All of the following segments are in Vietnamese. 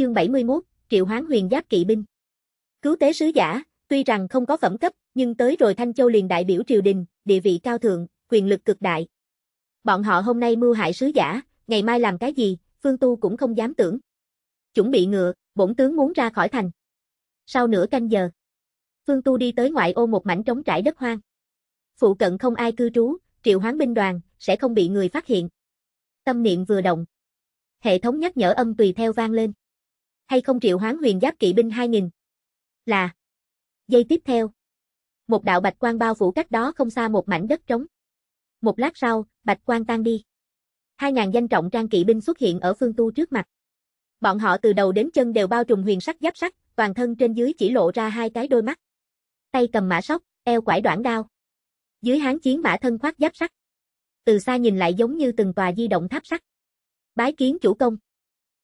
chương 71, triệu hoán huyền giáp kỵ binh. Cứu tế sứ giả, tuy rằng không có phẩm cấp, nhưng tới rồi Thanh Châu liền đại biểu triều đình, địa vị cao thượng, quyền lực cực đại. Bọn họ hôm nay mưu hại sứ giả, ngày mai làm cái gì, Phương Tu cũng không dám tưởng. Chuẩn bị ngựa, bổn tướng muốn ra khỏi thành. Sau nửa canh giờ, Phương Tu đi tới ngoại ô một mảnh trống trải đất hoang. Phụ cận không ai cư trú, triệu hoán binh đoàn, sẽ không bị người phát hiện. Tâm niệm vừa động. Hệ thống nhắc nhở âm tùy theo vang lên. Hay không triệu hoán huyền giáp kỵ binh 2000. Là. Giây tiếp theo. Một đạo bạch quang bao phủ cách đó không xa một mảnh đất trống. Một lát sau, bạch quang tan đi. Hai ngàn danh trọng trang kỵ binh xuất hiện ở phương tu trước mặt. Bọn họ từ đầu đến chân đều bao trùm huyền sắc giáp sắt, toàn thân trên dưới chỉ lộ ra hai cái đôi mắt. Tay cầm mã sóc, eo quải đoạn đao. Dưới hán chiến mã thân khoác giáp sắt. Từ xa nhìn lại giống như từng tòa di động tháp sắt. Bái kiến chủ công.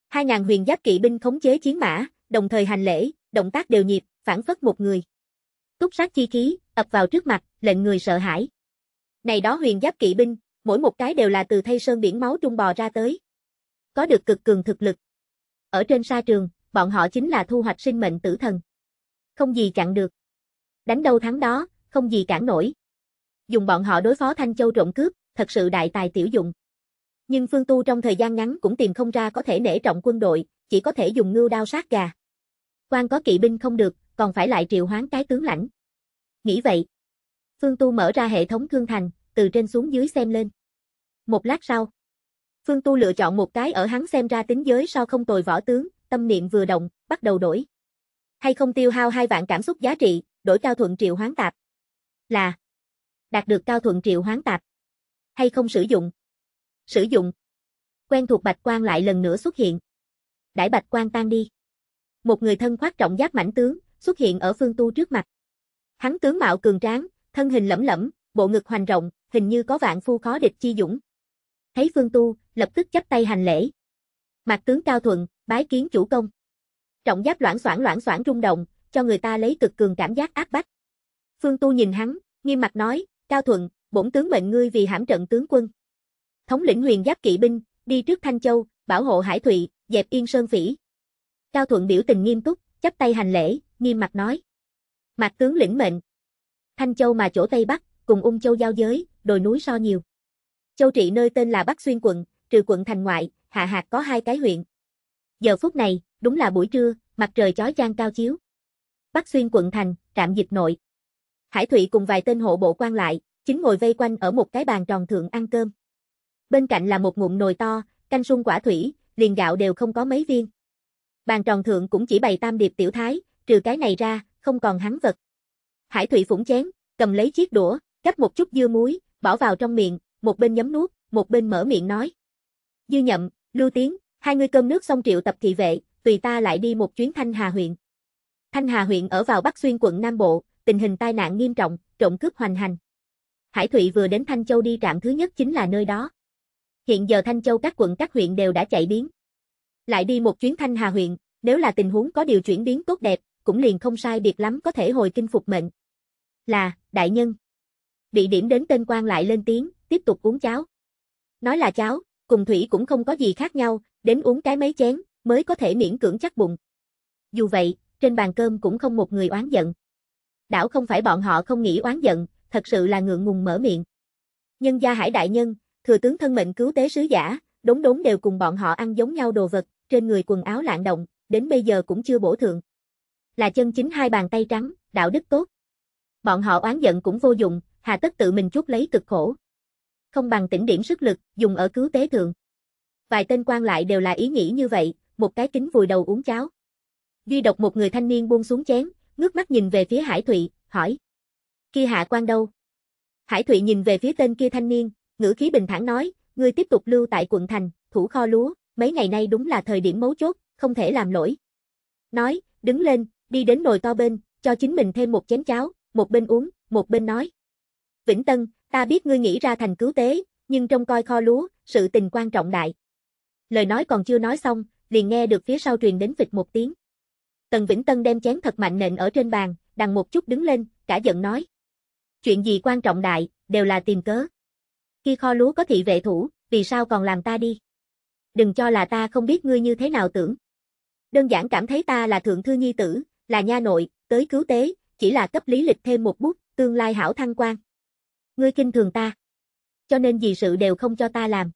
Hai ngàn huyền giáp kỵ binh khống chế chiến mã, đồng thời hành lễ, động tác đều nhịp, phản phất một người. Túc sát chi khí, ập vào trước mặt, lệnh người sợ hãi. Này đó huyền giáp kỵ binh, mỗi một cái đều là từ thay sơn biển máu trung bò ra tới. Có được cực cường thực lực. Ở trên sa trường, bọn họ chính là thu hoạch sinh mệnh tử thần. Không gì chặn được. Đánh đâu thắng đó, không gì cản nổi. Dùng bọn họ đối phó Thanh Châu trộm cướp, thật sự đại tài tiểu dụng. Nhưng Phương Tu trong thời gian ngắn cũng tìm không ra có thể nể trọng quân đội, chỉ có thể dùng ngưu đao sát gà. Quan có kỵ binh không được, còn phải lại triệu hoán cái tướng lãnh. Nghĩ vậy. Phương Tu mở ra hệ thống thương thành, từ trên xuống dưới xem lên. Một lát sau. Phương Tu lựa chọn một cái ở hắn xem ra tính giới so không tồi võ tướng, tâm niệm vừa động, bắt đầu đổi. Hay không tiêu hao hai vạn cảm xúc giá trị, đổi cao thuận triệu hoán tạp. Là. Đạt được cao thuận triệu hoán tạp. Hay không sử dụng. Sử dụng. Quen thuộc bạch quan lại lần nữa xuất hiện. Đãi bạch quan tan đi. Một người thân khoác trọng giáp mảnh tướng, xuất hiện ở phương tu trước mặt. Hắn tướng mạo cường tráng, thân hình lẫm lẫm, bộ ngực hoành rộng, hình như có vạn phu khó địch chi dũng. Thấy phương tu, lập tức chấp tay hành lễ. Mặt tướng cao thuận, bái kiến chủ công. Trọng giáp loãng xoảng loãng xoảng rung động, cho người ta lấy cực cường cảm giác áp bách. Phương Tu nhìn hắn, nghiêm mặt nói, Cao Thuận, bổn tướng mệnh ngươi vì hãm trận tướng quân. Thống lĩnh huyền giáp kỵ binh, đi trước Thanh Châu, bảo hộ Hải Thụy, dẹp yên sơn phỉ. Cao Thuận biểu tình nghiêm túc, chắp tay hành lễ, nghiêm mặt nói. Mạc tướng lĩnh mệnh. Thanh Châu mà chỗ Tây Bắc, cùng ung châu giao giới, đồi núi so nhiều. Châu trị nơi tên là Bắc Xuyên quận, trừ quận thành ngoại, hạ hạt có hai cái huyện. Giờ phút này, đúng là buổi trưa, mặt trời chói chang cao chiếu. Bắc Xuyên quận thành, trạm dịch nội. Hải Thụy cùng vài tên hộ bộ quan lại, chính ngồi vây quanh ở một cái bàn tròn thượng ăn cơm. Bên cạnh là một ngụm nồi to, canh sung quả thủy, liền gạo đều không có mấy viên. Bàn tròn thượng cũng chỉ bày tam điệp tiểu thái, trừ cái này ra, không còn hắn vật. Hải Thụy phủng chén, cầm lấy chiếc đũa, cắt một chút dưa muối, bỏ vào trong miệng, một bên nhấm nuốt, một bên mở miệng nói. Dư nhậm, lưu tiếng hai người cơm nước xong triệu tập thị vệ, tùy ta lại đi một chuyến Thanh Hà huyện. Thanh Hà huyện ở vào Bắc Xuyên quận Nam Bộ, tình hình tai nạn nghiêm trọng, trộm cướp hoành hành. Hải Thụy vừa đến Thanh Châu đi trạm thứ nhất chính là nơi đó. Hiện giờ Thanh Châu các quận các huyện đều đã chạy biến. Lại đi một chuyến Thanh Hà huyện, nếu là tình huống có điều chuyển biến tốt đẹp, cũng liền không sai biệt lắm có thể hồi kinh phục mệnh. Là, đại nhân. Bị điểm đến tên quan lại lên tiếng, tiếp tục uống cháo. Nói là cháo, cùng thủy cũng không có gì khác nhau, đến uống cái mấy chén, mới có thể miễn cưỡng chắc bụng. Dù vậy, trên bàn cơm cũng không một người oán giận. Đảo không phải bọn họ không nghĩ oán giận, thật sự là ngượng ngùng mở miệng. Nhân gia hải đại nhân, thừa tướng thân mệnh cứu tế sứ giả, đốn đốn đều cùng bọn họ ăn giống nhau đồ vật, trên người quần áo lạng động, đến bây giờ cũng chưa bổ thượng. Là chân chính hai bàn tay trắng, đạo đức tốt. Bọn họ oán giận cũng vô dụng, hà tất tự mình chút lấy cực khổ. Không bằng tỉnh điểm sức lực, dùng ở cứu tế thượng. Vài tên quan lại đều là ý nghĩ như vậy, một cái kính vùi đầu uống cháo. Duy độc một người thanh niên buông xuống chén, ngước mắt nhìn về phía Hải Thụy, hỏi. Kia hạ quan đâu? Hải Thụy nhìn về phía tên kia thanh niên, ngữ khí bình thản nói, ngươi tiếp tục lưu tại quận thành, thủ kho lúa, mấy ngày nay đúng là thời điểm mấu chốt, không thể làm lỗi. Nói, đứng lên, đi đến nồi to bên, cho chính mình thêm một chén cháo, một bên uống, một bên nói. Vĩnh Tân, ta biết ngươi nghĩ ra thành cứu tế, nhưng trong coi kho lúa, sự tình quan trọng đại. Lời nói còn chưa nói xong, liền nghe được phía sau truyền đến vịt một tiếng. Tần Vĩnh Tân đem chén thật mạnh nện ở trên bàn, đằng một chút đứng lên, cả giận nói. Chuyện gì quan trọng đại, đều là tìm cớ. Khi kho lúa có thị vệ thủ, vì sao còn làm ta đi? Đừng cho là ta không biết ngươi như thế nào tưởng. Đơn giản cảm thấy ta là thượng thư nhi tử, là nha nội, tới cứu tế, chỉ là cấp lý lịch thêm một bút, tương lai hảo thăng quan. Ngươi kinh thường ta. Cho nên gì sự đều không cho ta làm.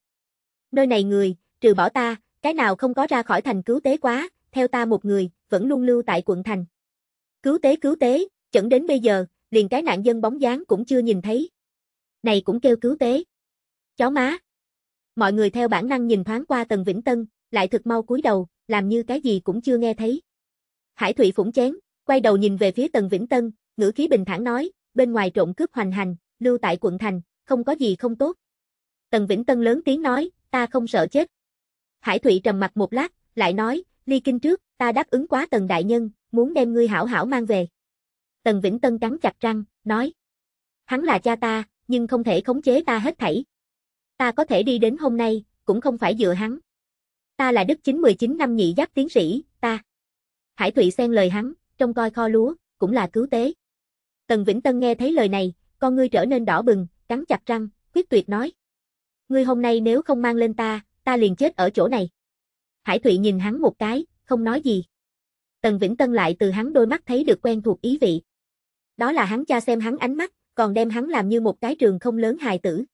Nơi này người, trừ bỏ ta, cái nào không có ra khỏi thành cứu tế quá, theo ta một người, vẫn luôn lưu tại quận thành. Cứu tế cứu tế, chẩn đến bây giờ, liền cái nạn dân bóng dáng cũng chưa nhìn thấy. Này cũng kêu cứu tế. Chó má. Mọi người theo bản năng nhìn thoáng qua Tần Vĩnh Tân, lại thực mau cúi đầu, làm như cái gì cũng chưa nghe thấy. Hải Thụy phủng chén, quay đầu nhìn về phía Tần Vĩnh Tân, ngữ khí bình thản nói, bên ngoài trộm cướp hoành hành, lưu tại quận thành, không có gì không tốt. Tần Vĩnh Tân lớn tiếng nói, ta không sợ chết. Hải Thụy trầm mặt một lát, lại nói, ly kinh trước, ta đáp ứng quá Tần Đại Nhân, muốn đem ngươi hảo hảo mang về. Tần Vĩnh Tân cắn chặt răng, nói, hắn là cha ta, nhưng không thể khống chế ta hết thảy. Ta có thể đi đến hôm nay, cũng không phải dựa hắn. Ta là đức chính 19 năm nhị giáp tiến sĩ, ta. Hải Thụy xen lời hắn, trông coi kho lúa, cũng là cứu tế. Tần Vĩnh Tân nghe thấy lời này, con ngươi trở nên đỏ bừng, cắn chặt răng, quyết tuyệt nói. Ngươi hôm nay nếu không mang lên ta, ta liền chết ở chỗ này. Hải Thụy nhìn hắn một cái, không nói gì. Tần Vĩnh Tân lại từ hắn đôi mắt thấy được quen thuộc ý vị. Đó là hắn cha xem hắn ánh mắt, còn đem hắn làm như một cái trường không lớn hài tử.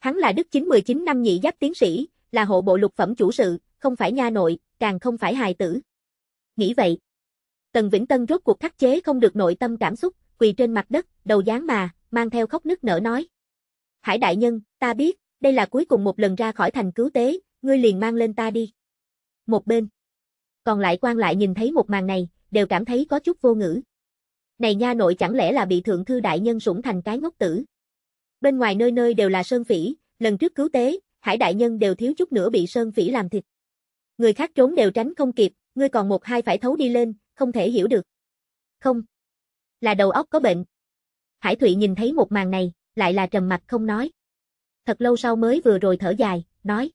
Hắn là đức chính 19 năm nhị giáp tiến sĩ, là hộ bộ lục phẩm chủ sự, không phải nha nội, càng không phải hài tử. Nghĩ vậy. Tần Vĩnh Tân rốt cuộc khắc chế không được nội tâm cảm xúc, quỳ trên mặt đất, đầu dáng mà, mang theo khóc nức nở nói. Hải đại nhân, ta biết, đây là cuối cùng một lần ra khỏi thành cứu tế, ngươi liền mang lên ta đi. Một bên. Còn lại quan lại nhìn thấy một màn này, đều cảm thấy có chút vô ngữ. Này nha nội chẳng lẽ là bị thượng thư đại nhân sủng thành cái ngốc tử. Bên ngoài nơi nơi đều là sơn phỉ, lần trước cứu tế, hải đại nhân đều thiếu chút nữa bị sơn phỉ làm thịt. Người khác trốn đều tránh không kịp, ngươi còn một hai phải thấu đi lên, không thể hiểu được. Không. Là đầu óc có bệnh. Hải Thụy nhìn thấy một màn này, lại là trầm mặt không nói. Thật lâu sau mới vừa rồi thở dài, nói.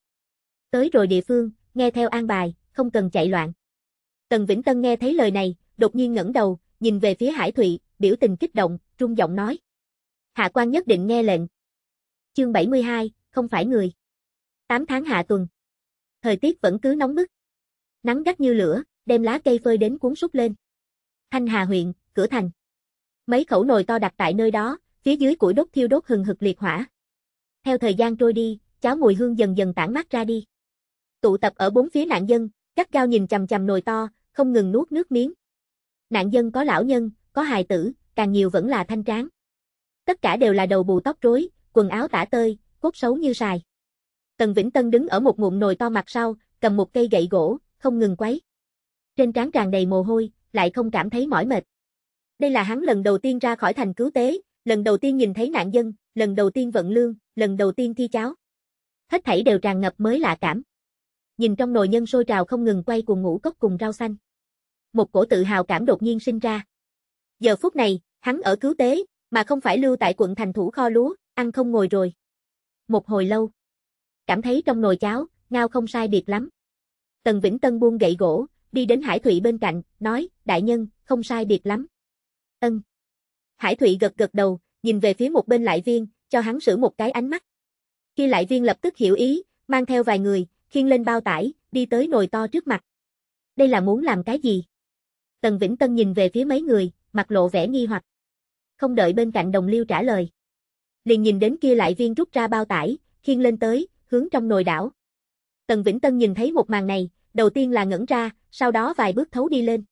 Tới rồi địa phương, nghe theo an bài, không cần chạy loạn. Tần Vĩnh Tân nghe thấy lời này, đột nhiên ngẩng đầu, nhìn về phía Hải Thụy, biểu tình kích động, trung giọng nói. Hạ quan nhất định nghe lệnh. Chương 72, không phải người. 8 tháng hạ tuần. Thời tiết vẫn cứ nóng bức. Nắng gắt như lửa, đem lá cây phơi đến cuốn súc lên. Thanh Hà huyện, cửa thành. Mấy khẩu nồi to đặt tại nơi đó, phía dưới củi đốt thiêu đốt hừng hực liệt hỏa. Theo thời gian trôi đi, cháo mùi hương dần dần tản mát ra đi. Tụ tập ở bốn phía nạn dân, các gao nhìn chằm chằm nồi to, không ngừng nuốt nước miếng. Nạn dân có lão nhân, có hài tử, càng nhiều vẫn là thanh tráng. Tất cả đều là đầu bù tóc rối, quần áo tả tơi, cốt xấu như sài. Tần Vĩnh Tân đứng ở một ngụm nồi to mặt sau, cầm một cây gậy gỗ, không ngừng quấy. Trên trán tràn đầy mồ hôi, lại không cảm thấy mỏi mệt. Đây là hắn lần đầu tiên ra khỏi thành cứu tế, lần đầu tiên nhìn thấy nạn dân, lần đầu tiên vận lương, lần đầu tiên thi cháo. Hết thảy đều tràn ngập mới lạ cảm. Nhìn trong nồi nhân sôi trào không ngừng quay cùng ngũ cốc cùng rau xanh. Một cổ tự hào cảm đột nhiên sinh ra. Giờ phút này, hắn ở cứu tế, mà không phải lưu tại quận thành thủ kho lúa, ăn không ngồi rồi. Một hồi lâu, cảm thấy trong nồi cháo, ngao không sai biệt lắm. Tần Vĩnh Tân buông gậy gỗ, đi đến Hải Thụy bên cạnh, nói, đại nhân, không sai biệt lắm. Ân. Hải Thụy gật gật đầu, nhìn về phía một bên lại viên, cho hắn sử một cái ánh mắt. Khi lại viên lập tức hiểu ý, mang theo vài người, khiêng lên bao tải, đi tới nồi to trước mặt. Đây là muốn làm cái gì? Tần Vĩnh Tân nhìn về phía mấy người, mặt lộ vẻ nghi hoặc. Không đợi bên cạnh đồng liêu trả lời. Liền nhìn đến kia lại viên rút ra bao tải, khiêng lên tới, hướng trong nồi đảo. Tần Vĩnh Tân nhìn thấy một màn này, đầu tiên là ngẩn ra, sau đó vài bước thấu đi lên.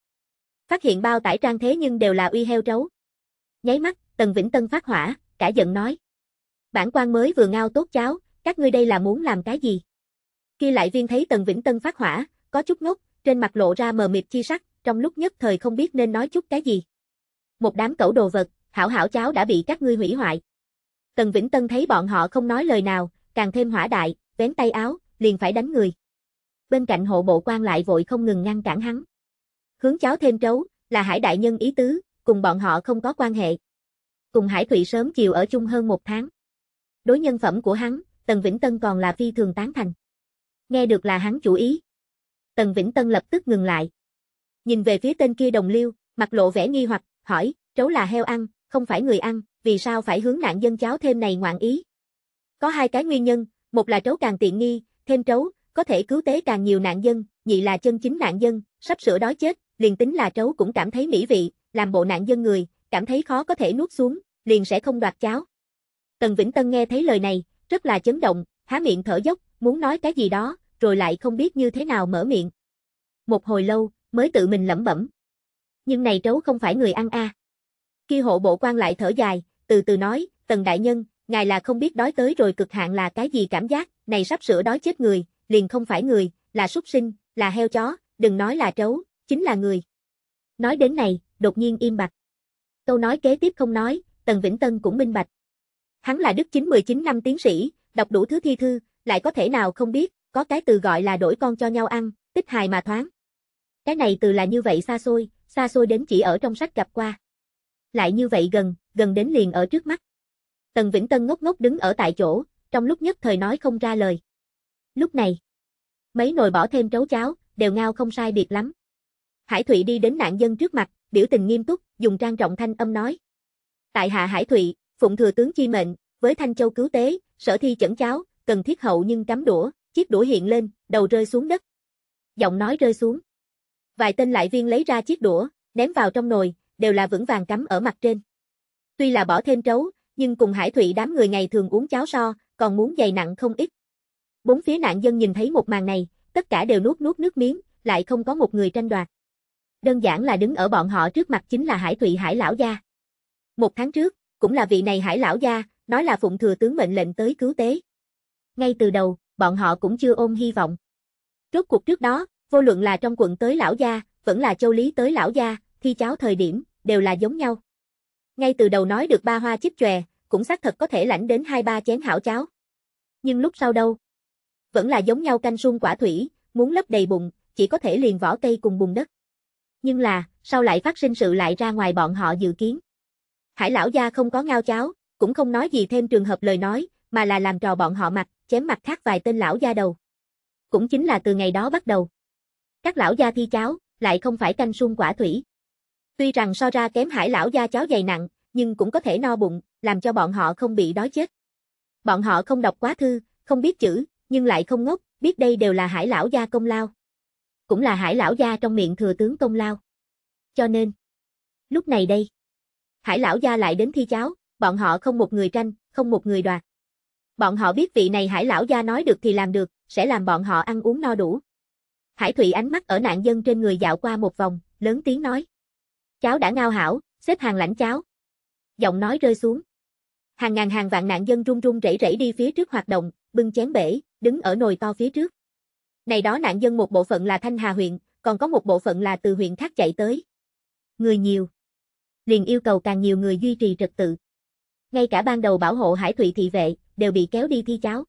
Phát hiện bao tải trang thế nhưng đều là uy heo trấu. Nháy mắt, Tần Vĩnh Tân phát hỏa, cả giận nói. Bản quan mới vừa ngao tốt cháo, các ngươi đây là muốn làm cái gì? Kia lại viên thấy Tần Vĩnh Tân phát hỏa, có chút ngốc, trên mặt lộ ra mờ mịt chi sắc, trong lúc nhất thời không biết nên nói chút cái gì. Một đám cẩu đồ vật, hảo hảo cháu đã bị các ngươi hủy hoại. Tần Vĩnh Tân thấy bọn họ không nói lời nào, càng thêm hỏa đại, vén tay áo, liền phải đánh người. Bên cạnh hộ bộ quan lại vội không ngừng ngăn cản hắn. Hướng cháu thêm trấu, là hải đại nhân ý tứ, cùng bọn họ không có quan hệ. Cùng Hải Thụy sớm chiều ở chung hơn một tháng. Đối nhân phẩm của hắn, Tần Vĩnh Tân còn là phi thường tán thành. Nghe được là hắn chủ ý. Tần Vĩnh Tân lập tức ngừng lại. Nhìn về phía tên kia đồng liêu, mặt lộ vẻ nghi hoặc, hỏi, trấu là heo ăn, không phải người ăn, vì sao phải hướng nạn dân cháo thêm này ngoạn ý? Có hai cái nguyên nhân, một là trấu càng tiện nghi, thêm trấu, có thể cứu tế càng nhiều nạn dân, nhị là chân chính nạn dân, sắp sửa đói chết, liền tính là trấu cũng cảm thấy mỹ vị, làm bộ nạn dân người, cảm thấy khó có thể nuốt xuống, liền sẽ không đoạt cháo. Tần Vĩnh Tân nghe thấy lời này, rất là chấn động, há miệng thở dốc, muốn nói cái gì đó, rồi lại không biết như thế nào mở miệng. Một hồi lâu, mới tự mình lẩm bẩm. Nhưng này trấu không phải người ăn a. À. Kia hộ bộ quan lại thở dài, từ từ nói, Tần Đại Nhân, ngài là không biết đói tới rồi cực hạn là cái gì cảm giác, này sắp sửa đói chết người, liền không phải người, là súc sinh, là heo chó, đừng nói là trấu, chính là người. Nói đến này, đột nhiên im bặt. Câu nói kế tiếp không nói, Tần Vĩnh Tân cũng minh bạch. Hắn là đức chính 19 năm tiến sĩ, đọc đủ thứ thi thư, lại có thể nào không biết, có cái từ gọi là đổi con cho nhau ăn, tích hài mà thoáng. Cái này từ là như vậy xa xôi, xa xôi đến chỉ ở trong sách gặp qua. Lại như vậy gần, gần đến liền ở trước mắt. Tần Vĩnh Tân ngốc ngốc đứng ở tại chỗ, trong lúc nhất thời nói không ra lời. Lúc này, mấy nồi bỏ thêm trấu cháo, đều ngao không sai biệt lắm. Hải Thụy đi đến nạn dân trước mặt, biểu tình nghiêm túc, dùng trang trọng thanh âm nói. Tại hạ Hải Thụy, phụng thừa tướng chi mệnh, với Thanh Châu cứu tế, sở thi chẩn cháo, cần thiết hậu nhưng cắm đũa, chiếc đũa hiện lên, đầu rơi xuống đất. Giọng nói rơi xuống. Vài tên lại viên lấy ra chiếc đũa, ném vào trong nồi, đều là vững vàng cắm ở mặt trên. Tuy là bỏ thêm trấu, nhưng cùng Hải Thụy đám người ngày thường uống cháo so, còn muốn dày nặng không ít. Bốn phía nạn dân nhìn thấy một màn này, tất cả đều nuốt nuốt nước miếng, lại không có một người tranh đoạt. Đơn giản là đứng ở bọn họ trước mặt chính là Hải Thụy Hải lão gia. Một tháng trước, cũng là vị này Hải lão gia, nói là phụng thừa tướng mệnh lệnh tới cứu tế. Ngay từ đầu, bọn họ cũng chưa ôm hy vọng. Rốt cuộc trước đó, vô luận là trong quận tới lão gia, vẫn là châu lý tới lão gia, thi cháo thời điểm, đều là giống nhau. Ngay từ đầu nói được ba hoa chích chòe, cũng xác thật có thể lãnh đến hai ba chén hảo cháo. Nhưng lúc sau đâu? Vẫn là giống nhau canh sung quả thủy, muốn lấp đầy bụng, chỉ có thể liền vỏ cây cùng bùn đất. Nhưng là, sau lại phát sinh sự lại ra ngoài bọn họ dự kiến. Hải lão gia không có ngao cháo, cũng không nói gì thêm trường hợp lời nói, mà là làm trò bọn họ mặt, chém mặt khác vài tên lão gia đầu. Cũng chính là từ ngày đó bắt đầu. Các lão gia thi cháo, lại không phải canh sung quả thủy. Tuy rằng so ra kém hải lão gia cháo dày nặng, nhưng cũng có thể no bụng, làm cho bọn họ không bị đói chết. Bọn họ không đọc quá thư, không biết chữ, nhưng lại không ngốc, biết đây đều là hải lão gia công lao. Cũng là hải lão gia trong miệng thừa tướng công lao. Cho nên, lúc này đây, hải lão gia lại đến thi cháo, bọn họ không một người tranh, không một người đoạt. Bọn họ biết vị này hải lão gia nói được thì làm được, sẽ làm bọn họ ăn uống no đủ. Hải Thụy ánh mắt ở nạn dân trên người dạo qua một vòng, lớn tiếng nói. Cháo đã ngao hảo, xếp hàng lãnh cháo. Giọng nói rơi xuống. Hàng ngàn hàng vạn nạn dân run run rẩy rẩy đi phía trước hoạt động, bưng chén bể, đứng ở nồi to phía trước. Này đó nạn dân một bộ phận là Thanh Hà huyện, còn có một bộ phận là từ huyện khác chạy tới. Người nhiều. Liền yêu cầu càng nhiều người duy trì trật tự. Ngay cả ban đầu bảo hộ Hải Thụy thị vệ, đều bị kéo đi thi cháo.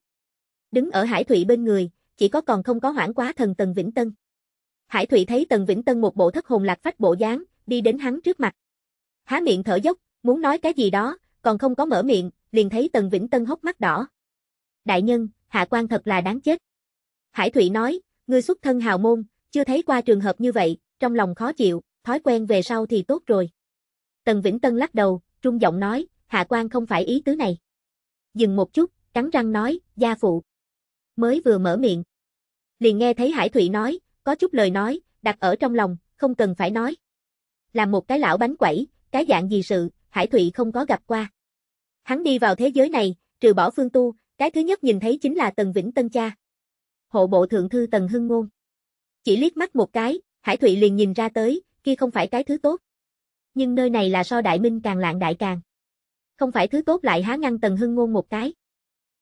Đứng ở Hải Thụy bên người, chỉ có còn không có hoảng quá thần Tần Vĩnh Tân. Hải Thụy thấy Tần Vĩnh Tân một bộ thất hồn lạc phách bộ dáng, đi đến hắn trước mặt. Há miệng thở dốc, muốn nói cái gì đó, còn không có mở miệng, liền thấy Tần Vĩnh Tân hốc mắt đỏ. Đại nhân, hạ quan thật là đáng chết. Hải Thụy nói, ngươi xuất thân hào môn, chưa thấy qua trường hợp như vậy, trong lòng khó chịu, thói quen về sau thì tốt rồi. Tần Vĩnh Tân lắc đầu, trung giọng nói, hạ quan không phải ý tứ này. Dừng một chút, cắn răng nói, gia phụ. Mới vừa mở miệng. Liền nghe thấy Hải Thụy nói, có chút lời nói, đặt ở trong lòng, không cần phải nói. Làm một cái lão bánh quẩy, cái dạng gì sự, Hải Thụy không có gặp qua. Hắn đi vào thế giới này, trừ bỏ phương tu, cái thứ nhất nhìn thấy chính là Tần Vĩnh Tân cha. Hộ bộ thượng thư Tần Hưng Ngôn. Chỉ liếc mắt một cái, Hải Thụy liền nhìn ra tới, kia không phải cái thứ tốt. Nhưng nơi này là so đại minh càng lạng đại càng. Không phải thứ tốt lại há ngăn Tần Hưng Ngôn một cái.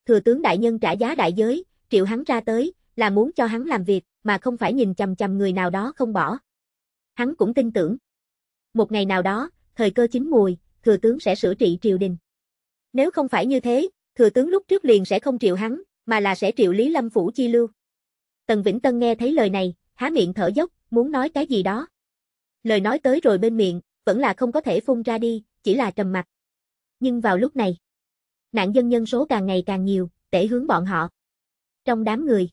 Thừa tướng đại nhân trả giá đại giới, triệu hắn ra tới, là muốn cho hắn làm việc, mà không phải nhìn chầm chầm người nào đó không bỏ. Hắn cũng tin tưởng. Một ngày nào đó, thời cơ chín mùi, thừa tướng sẽ sửa trị triều đình. Nếu không phải như thế, thừa tướng lúc trước liền sẽ không triệu hắn, mà là sẽ triệu Lý Lâm Phủ chi lưu. Tần Vĩnh Tân nghe thấy lời này, há miệng thở dốc, muốn nói cái gì đó. Lời nói tới rồi bên miệng, vẫn là không có thể phun ra đi, chỉ là trầm mặt. Nhưng vào lúc này, nạn dân nhân số càng ngày càng nhiều, tể hướng bọn họ. Trong đám người,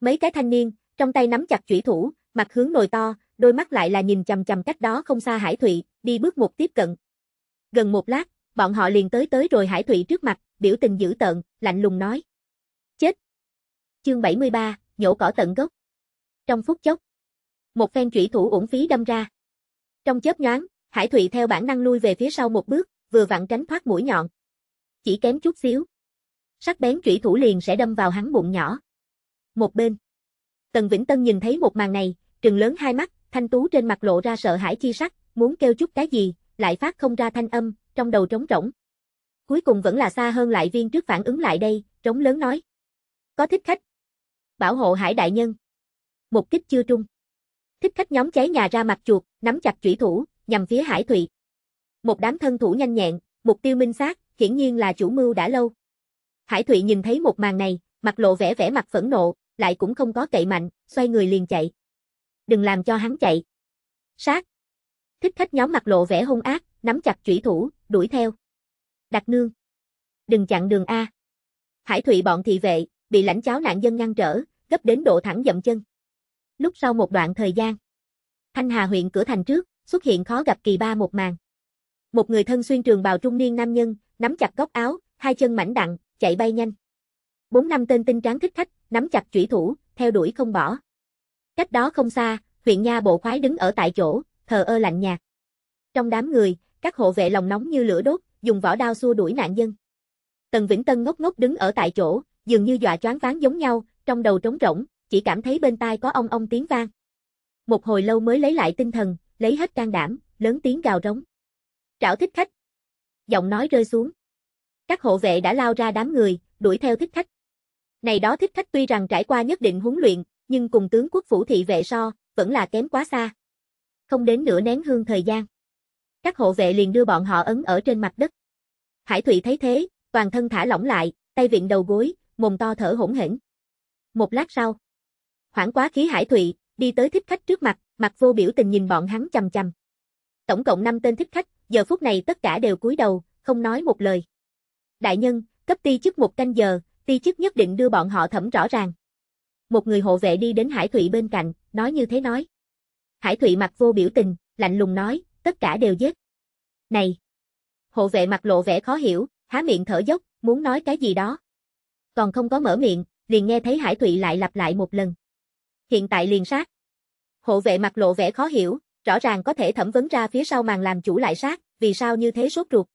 mấy cái thanh niên, trong tay nắm chặt chủy thủ, mặt hướng nồi to, đôi mắt lại là nhìn chầm chầm cách đó không xa Hải Thụy, đi bước một tiếp cận. Gần một lát, bọn họ liền tới tới rồi Hải Thụy trước mặt, biểu tình dữ tợn, lạnh lùng nói. Chết! Chương 73, nhổ cỏ tận gốc. Trong phút chốc, Một phen chủy thủ uổng phí đâm ra. Trong chớp nhoáng, Hải Thụy theo bản năng lui về phía sau một bước, vừa vặn tránh thoát mũi nhọn. Chỉ kém chút xíu. Sắc bén chủy thủ liền sẽ đâm vào hắn bụng nhỏ. Một bên. Tần Vĩnh Tân nhìn thấy một màn này, trừng lớn hai mắt, thanh tú trên mặt lộ ra sợ hãi chi sắc, muốn kêu chút cái gì, lại phát không ra thanh âm, trong đầu trống rỗng. Cuối cùng vẫn là xa hơn lại viên trước phản ứng lại đây, trống lớn nói. Có thích khách. Bảo hộ hải đại nhân. Một kích chưa trung. Thích khách nhóm cháy nhà ra mặt chuột, nắm chặt chủy thủ, nhằm phía hải thụy. Một đám thân thủ nhanh nhẹn, mục tiêu minh xác, hiển nhiên là chủ mưu đã lâu. Hải Thụy nhìn thấy một màn này, mặt lộ vẻ vẻ mặt phẫn nộ, lại cũng không có cậy mạnh, xoay người liền chạy. Đừng làm cho hắn chạy. Sát. Thích khách nhóm mặt lộ vẻ hung ác, nắm chặt chủy thủ, đuổi theo. Đặt nương. Đừng chặn đường A. Hải Thụy bọn thị vệ, bị lãnh cháo nạn dân ngăn trở, gấp đến độ thẳng dậm chân. Lúc sau một đoạn thời gian, Thanh Hà huyện cửa thành trước, xuất hiện khó gặp kỳ ba một màn. Một người thân xuyên trường bào trung niên nam nhân, nắm chặt góc áo, hai chân mảnh đặng, chạy bay nhanh. Bốn năm tên tinh tráng thích khách, nắm chặt chủy thủ, theo đuổi không bỏ. Cách đó không xa, huyện nha bộ khoái đứng ở tại chỗ, thờ ơ lạnh nhạt. Trong đám người, các hộ vệ lòng nóng như lửa đốt, dùng vỏ đao xua đuổi nạn dân. Tần Vĩnh Tân ngốc ngốc đứng ở tại chỗ, dường như dọa choáng váng giống nhau, trong đầu trống rỗng, chỉ cảm thấy bên tai có ong ong tiếng vang. Một hồi lâu mới lấy lại tinh thần, lấy hết can đảm, lớn tiếng gào rống. Trảo thích khách. Giọng nói rơi xuống. Các hộ vệ đã lao ra đám người, đuổi theo thích khách. Này đó thích khách tuy rằng trải qua nhất định huấn luyện, nhưng cùng tướng quốc phủ thị vệ so, vẫn là kém quá xa. Không đến nửa nén hương thời gian. Các hộ vệ liền đưa bọn họ ấn ở trên mặt đất. Hải Thụy thấy thế, toàn thân thả lỏng lại, tay viện đầu gối, mồm to thở hỗn hển. Một lát sau, hoảng quá khí Hải Thụy, đi tới thích khách trước mặt, mặt vô biểu tình nhìn bọn hắn chầm chầm. Tổng cộng 5 tên thích khách, giờ phút này tất cả đều cúi đầu, không nói một lời. Đại nhân, cấp ti chức một canh giờ, ti chức nhất định đưa bọn họ thẩm rõ ràng. Một người hộ vệ đi đến Hải Thụy bên cạnh, nói như thế nói. Hải Thụy mặt vô biểu tình, lạnh lùng nói, tất cả đều giết. Này! Hộ vệ mặt lộ vẻ khó hiểu, há miệng thở dốc, muốn nói cái gì đó. Còn không có mở miệng, liền nghe thấy Hải Thụy lại lặp lại một lần. Hiện tại liền sát. Hộ vệ mặt lộ vẻ khó hiểu, rõ ràng có thể thẩm vấn ra phía sau màn làm chủ lại sát, vì sao như thế sốt ruột.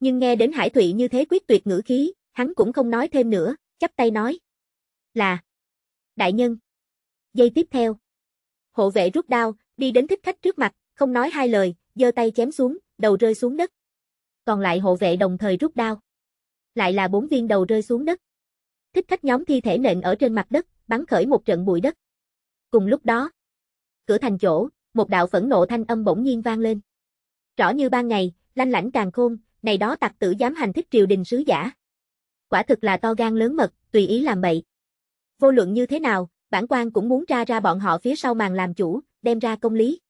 Nhưng nghe đến Hải Thụy như thế quyết tuyệt ngữ khí, hắn cũng không nói thêm nữa, chắp tay nói. Là. Đại nhân. Giây tiếp theo. Hộ vệ rút đao, đi đến thích khách trước mặt, không nói hai lời, giơ tay chém xuống, đầu rơi xuống đất. Còn lại hộ vệ đồng thời rút đao. Lại là bốn viên đầu rơi xuống đất. Thích khách nhóm thi thể nện ở trên mặt đất, bắn khởi một trận bụi đất. Cùng lúc đó, cửa thành chỗ, một đạo phẫn nộ thanh âm bỗng nhiên vang lên. Rõ như ban ngày, lanh lãnh càng khôn, này đó tặc tử dám hành thích triều đình sứ giả. Quả thực là to gan lớn mật, tùy ý làm bậy. Vô luận như thế nào, bản quan cũng muốn tra ra bọn họ phía sau màn làm chủ, đem ra công lý.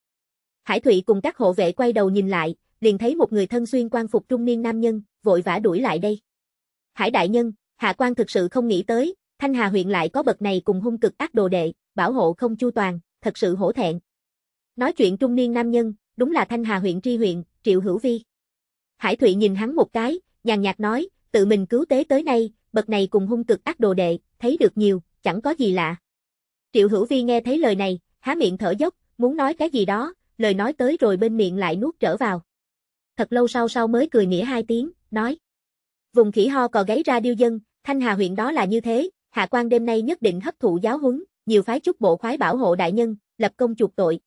Hải Thụy cùng các hộ vệ quay đầu nhìn lại, liền thấy một người thân xuyên quan phục trung niên nam nhân, vội vã đuổi lại đây. Hải đại nhân, hạ quan thực sự không nghĩ tới, Thanh Hà huyện lại có bậc này cùng hung cực ác đồ đệ, bảo hộ không chu toàn, thật sự hổ thẹn. Nói chuyện trung niên nam nhân, đúng là Thanh Hà huyện tri huyện, Triệu Hữu Vi. Hải Thụy nhìn hắn một cái, nhàn nhạt nói, tự mình cứu tế tới nay, bậc này cùng hung cực ác đồ đệ, thấy được nhiều, chẳng có gì lạ. Triệu Hữu Vi nghe thấy lời này, há miệng thở dốc, muốn nói cái gì đó, lời nói tới rồi bên miệng lại nuốt trở vào. Thật lâu sau sau mới cười nghĩa hai tiếng, nói. Vùng khỉ ho cò gáy ra điêu dân, Thanh Hà huyện đó là như thế, hạ quan đêm nay nhất định hấp thụ giáo huấn, nhiều phái chút bộ khoái bảo hộ đại nhân, lập công chuộc tội.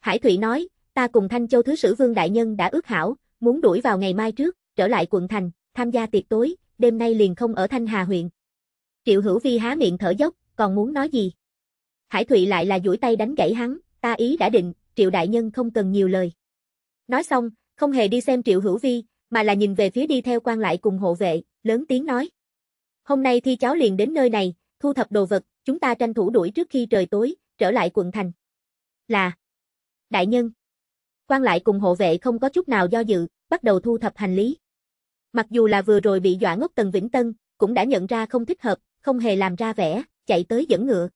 Hải Thụy nói, ta cùng Thanh Châu Thứ Sử Vương Đại Nhân đã ước hảo, muốn đuổi vào ngày mai trước, trở lại quận thành, tham gia tiệc tối, đêm nay liền không ở Thanh Hà huyện. Triệu Hữu Vi há miệng thở dốc, còn muốn nói gì? Hải Thụy lại là duỗi tay đánh gãy hắn, ta ý đã định, Triệu Đại Nhân không cần nhiều lời. Nói xong, không hề đi xem Triệu Hữu Vi, mà là nhìn về phía đi theo quan lại cùng hộ vệ, lớn tiếng nói. Hôm nay thi cháu liền đến nơi này, thu thập đồ vật, chúng ta tranh thủ đuổi trước khi trời tối, trở lại quận thành. Là. Đại nhân. Quan lại cùng hộ vệ không có chút nào do dự, bắt đầu thu thập hành lý. Mặc dù là vừa rồi bị dọa ngốc Tần Vĩnh Tân, cũng đã nhận ra không thích hợp, không hề làm ra vẻ, chạy tới dẫn ngựa.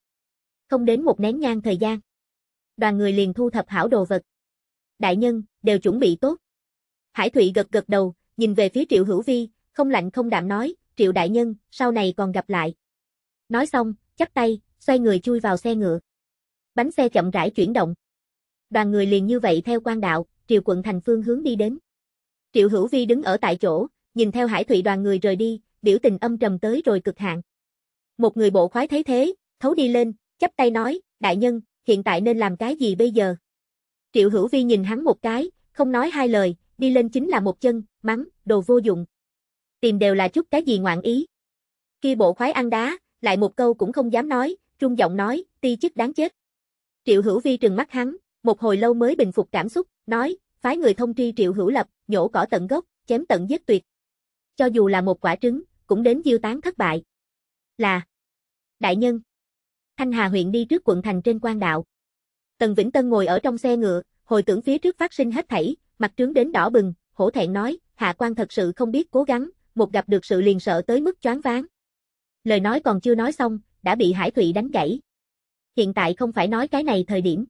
Không đến một nén nhang thời gian. Đoàn người liền thu thập hảo đồ vật. Đại nhân, đều chuẩn bị tốt. Hải Thụy gật gật đầu, nhìn về phía Triệu Hữu Vi, không lạnh không đạm nói, Triệu Đại Nhân, sau này còn gặp lại. Nói xong, chắp tay, xoay người chui vào xe ngựa. Bánh xe chậm rãi chuyển động. Đoàn người liền như vậy theo quan đạo, triều quận thành phương hướng đi đến. Triệu Hữu Vi đứng ở tại chỗ, nhìn theo Hải Thụy đoàn người rời đi, biểu tình âm trầm tới rồi cực hạn. Một người bộ khoái thấy thế, thấu đi lên, chắp tay nói, đại nhân, hiện tại nên làm cái gì bây giờ? Triệu Hữu Vi nhìn hắn một cái, không nói hai lời, đi lên chính là một chân, mắng, đồ vô dụng. Tìm đều là chút cái gì ngoạn ý. Kia bộ khoái ăn đá, lại một câu cũng không dám nói, trung giọng nói, ti chức đáng chết. Triệu Hữu Vi trừng mắt hắn, một hồi lâu mới bình phục cảm xúc, nói, phái người thông tri Triệu Hữu Lập, nhổ cỏ tận gốc, chém tận giết tuyệt. Cho dù là một quả trứng, cũng đến diêu tán thất bại. Là Đại nhân Thanh Hà huyện đi trước quận thành trên quan đạo. Tần Vĩnh Tân ngồi ở trong xe ngựa, hồi tưởng phía trước phát sinh hết thảy, mặt trướng đến đỏ bừng, hổ thẹn nói, hạ quan thật sự không biết cố gắng, một gặp được sự liền sợ tới mức choáng váng. Lời nói còn chưa nói xong, đã bị Hải Thụy đánh gãy. Hiện tại không phải nói cái này thời điểm.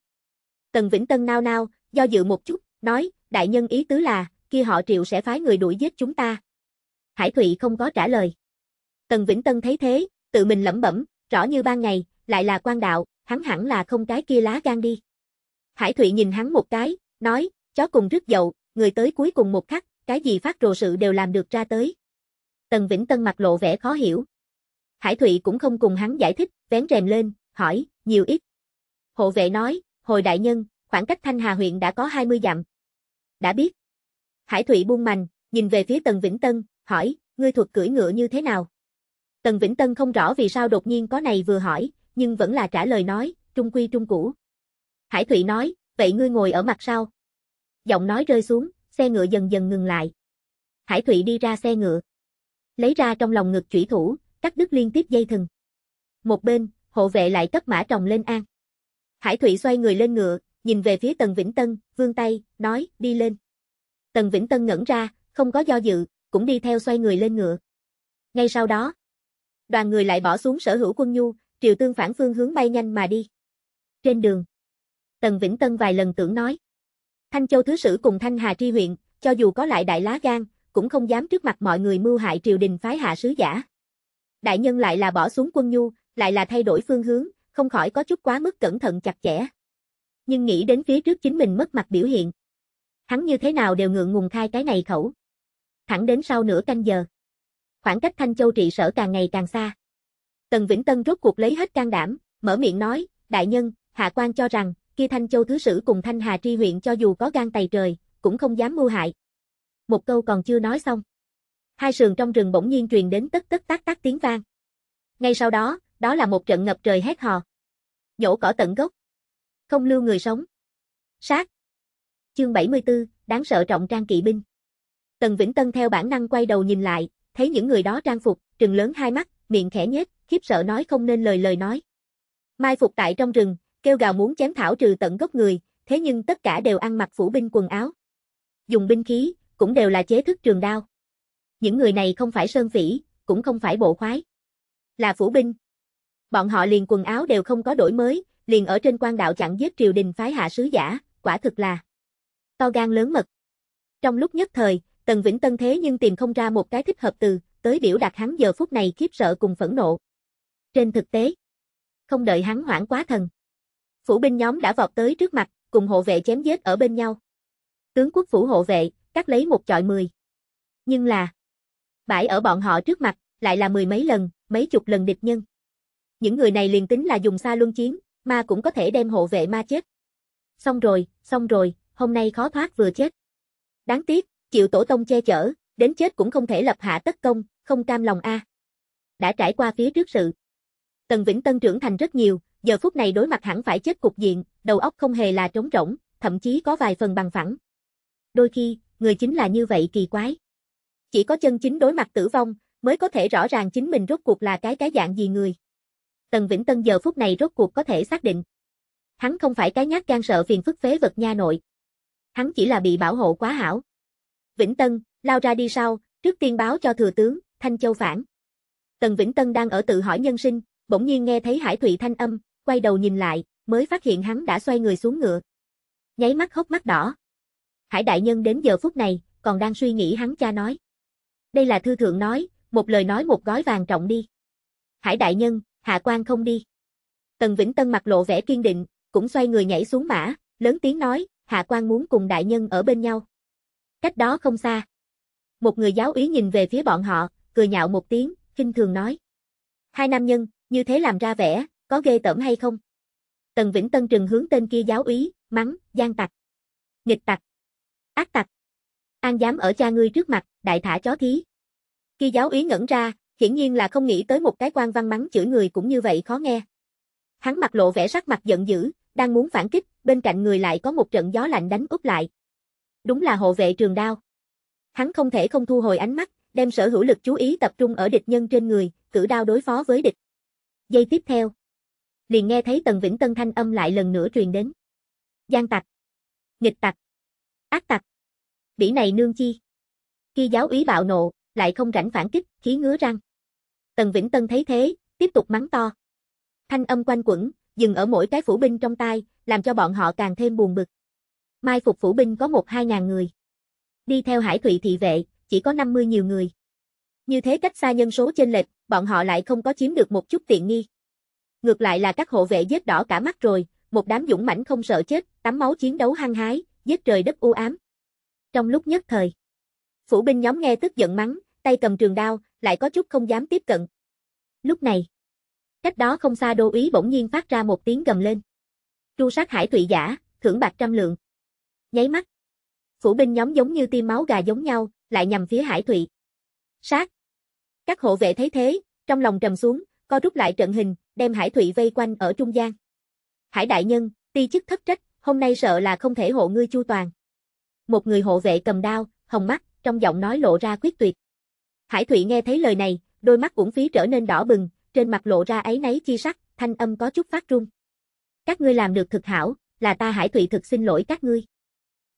Tần Vĩnh Tân nao nao, do dự một chút, nói, đại nhân ý tứ là, kia họ triệu sẽ phái người đuổi giết chúng ta. Hải Thụy không có trả lời. Tần Vĩnh Tân thấy thế, tự mình lẩm bẩm, rõ như ban ngày, lại là quan đạo, hắn hẳn là không cái kia lá gan đi. Hải Thụy nhìn hắn một cái, nói, chó cùng rứt dậu, người tới cuối cùng một khắc, cái gì phát rồ sự đều làm được ra tới. Tần Vĩnh Tân mặt lộ vẻ khó hiểu. Hải Thụy cũng không cùng hắn giải thích, vén rèm lên, hỏi, nhiều ít. Hộ vệ nói, hồi đại nhân, khoảng cách Thanh Hà huyện đã có 20 dặm. Đã biết. Hải Thụy buông mành, nhìn về phía Tần Vĩnh Tân, hỏi, ngươi thuật cưỡi ngựa như thế nào? Tần Vĩnh Tân không rõ vì sao đột nhiên có này vừa hỏi, nhưng vẫn là trả lời nói, trung quy trung cũ. Hải Thụy nói, vậy ngươi ngồi ở mặt sau. Giọng nói rơi xuống, xe ngựa dần dần ngừng lại. Hải Thụy đi ra xe ngựa. Lấy ra trong lòng ngực chủy thủ, cắt đứt liên tiếp dây thừng. Một bên, hộ vệ lại cấp mã trồng lên an. Hải Thụy xoay người lên ngựa, nhìn về phía Tần Vĩnh Tân, vươn tay, nói, đi lên. Tần Vĩnh Tân ngẩn ra, không có do dự, cũng đi theo xoay người lên ngựa. Ngay sau đó, đoàn người lại bỏ xuống sở hữu quân nhu, triều tương phản phương hướng bay nhanh mà đi. Trên đường, Tần Vĩnh Tân vài lần tưởng nói. Thanh Châu Thứ Sử cùng Thanh Hà Tri huyện, cho dù có lại đại lá gan, cũng không dám trước mặt mọi người mưu hại triều đình phái hạ sứ giả. Đại nhân lại là bỏ xuống quân nhu, lại là thay đổi phương hướng, không khỏi có chút quá mức cẩn thận chặt chẽ. Nhưng nghĩ đến phía trước chính mình mất mặt biểu hiện. Hắn như thế nào đều ngượng ngùng khai cái này khẩu. Thẳng đến sau nửa canh giờ. Khoảng cách Thanh Châu trị sở càng ngày càng xa. Tần Vĩnh Tân rốt cuộc lấy hết can đảm, mở miệng nói, đại nhân, hạ quan cho rằng, kia Thanh Châu Thứ Sử cùng Thanh Hà Tri huyện cho dù có gan tày trời, cũng không dám mưu hại. Một câu còn chưa nói xong. Hai sườn trong rừng bỗng nhiên truyền đến tất tất tác tác tiếng vang. Ngay sau đó, đó là một trận ngập trời hét hò. Nhổ cỏ tận gốc. Không lưu người sống. Sát. Chương 74, đáng sợ trọng trang kỵ binh. Tần Vĩnh Tân theo bản năng quay đầu nhìn lại, thấy những người đó trang phục, trừng lớn hai mắt, miệng khẽ nhếch, khiếp sợ nói không nên lời lời nói. Mai phục tại trong rừng, kêu gào muốn chém thảo trừ tận gốc người, thế nhưng tất cả đều ăn mặc phủ binh quần áo. Dùng binh khí, cũng đều là chế thức trường đao. Những người này không phải sơn phỉ, cũng không phải bộ khoái. Là phủ binh. Bọn họ liền quần áo đều không có đổi mới, liền ở trên quan đạo chặn giết triều đình phái hạ sứ giả, quả thực là to gan lớn mật. Trong lúc nhất thời, Tần Vĩnh Tân thế nhưng tìm không ra một cái thích hợp từ, tới biểu đạt hắn giờ phút này khiếp sợ cùng phẫn nộ. Trên thực tế, không đợi hắn hoảng quá thần. Phủ binh nhóm đã vọt tới trước mặt, cùng hộ vệ chém giết ở bên nhau. Tướng quốc phủ hộ vệ, cắt lấy một chọi mười. Nhưng là, bãi ở bọn họ trước mặt, lại là mười mấy lần, mấy chục lần địch nhân. Những người này liền tính là dùng xa luân chiến, ma cũng có thể đem hộ vệ ma chết. Xong rồi, xong rồi, hôm nay khó thoát vừa chết. Đáng tiếc, chịu tổ tông che chở, đến chết cũng không thể lập hạ tất công, không cam lòng a. Đã trải qua phía trước sự. Tần Vĩnh Tân trưởng thành rất nhiều, giờ phút này đối mặt hẳn phải chết cục diện, đầu óc không hề là trống rỗng, thậm chí có vài phần bằng phẳng. Đôi khi, người chính là như vậy kỳ quái. Chỉ có chân chính đối mặt tử vong, mới có thể rõ ràng chính mình rốt cuộc là cái cái dạng gì người. Tần Vĩnh Tân giờ phút này rốt cuộc có thể xác định. Hắn không phải cái nhát gan sợ phiền phức phế vật nha nội. Hắn chỉ là bị bảo hộ quá hảo. Vĩnh Tân, lao ra đi sau, trước tiên báo cho thừa tướng, Thanh Châu phản. Tần Vĩnh Tân đang ở tự hỏi nhân sinh, bỗng nhiên nghe thấy Hải Thụy thanh âm, quay đầu nhìn lại, mới phát hiện hắn đã xoay người xuống ngựa. Nháy mắt hốc mắt đỏ. Hải đại nhân đến giờ phút này, còn đang suy nghĩ hắn cha nói. Đây là thư thượng nói, một lời nói một gói vàng trọng đi. Hải đại nhân, hạ quan không đi. Tần Vĩnh Tân mặt lộ vẻ kiên định, cũng xoay người nhảy xuống mã, lớn tiếng nói, hạ quan muốn cùng đại nhân ở bên nhau. Cách đó không xa. Một người giáo úy nhìn về phía bọn họ, cười nhạo một tiếng, kinh thường nói. Hai nam nhân, như thế làm ra vẻ, có ghê tởm hay không? Tần Vĩnh Tân trừng hướng tên kia giáo úy, mắng, gian tặc. Nghịch tặc. Ác tặc. An dám ở cha ngươi trước mặt, đại thả chó thí. Kia giáo úy ngẩn ra, hiển nhiên là không nghĩ tới một cái quan văn mắng chửi người cũng như vậy khó nghe. Hắn mặt lộ vẻ sắc mặt giận dữ, đang muốn phản kích, bên cạnh người lại có một trận gió lạnh đánh úp lại. Đúng là hộ vệ trường đao. Hắn không thể không thu hồi ánh mắt, đem sở hữu lực chú ý tập trung ở địch nhân trên người, cử đao đối phó với địch. Giây tiếp theo, liền nghe thấy Tần Vĩnh Tân thanh âm lại lần nữa truyền đến. Gian tặc, nghịch tặc, ác tặc, bỉ này nương chi. Khi giáo úy bạo nộ, lại không rảnh phản kích, khí ngứa răng. Tần Vĩnh Tân thấy thế, tiếp tục mắng to. Thanh âm quanh quẩn, dừng ở mỗi cái phủ binh trong tai, làm cho bọn họ càng thêm buồn bực. Mai phục phủ binh có một hai ngàn người. Đi theo hải thụy thị vệ, chỉ có 50 nhiều người. Như thế cách xa nhân số trên lệch, bọn họ lại không có chiếm được một chút tiện nghi. Ngược lại là các hộ vệ giết đỏ cả mắt rồi, một đám dũng mãnh không sợ chết, tắm máu chiến đấu hăng hái, giết trời đất u ám. Trong lúc nhất thời, phủ binh nhóm nghe tức giận mắng, tay cầm trường đao, lại có chút không dám tiếp cận. Lúc này, cách đó không xa đô úy bỗng nhiên phát ra một tiếng gầm lên. Tru sát hải thụy giả, thưởng bạc trăm lượng. Nháy mắt, phủ binh nhóm giống như tim máu gà giống nhau, lại nhằm phía hải thụy. Sát. Các hộ vệ thấy thế, trong lòng trầm xuống, co rút lại trận hình, đem hải thụy vây quanh ở trung gian. Hải đại nhân, ti chức thất trách, hôm nay sợ là không thể hộ ngươi chu toàn. Một người hộ vệ cầm đao, hồng mắt, trong giọng nói lộ ra quyết tuyệt. Hải Thụy nghe thấy lời này, đôi mắt cũng phí trở nên đỏ bừng, trên mặt lộ ra ấy nấy chi sắc, thanh âm có chút phát run. Các ngươi làm được thực hảo, là ta Hải Thụy thực xin lỗi các ngươi.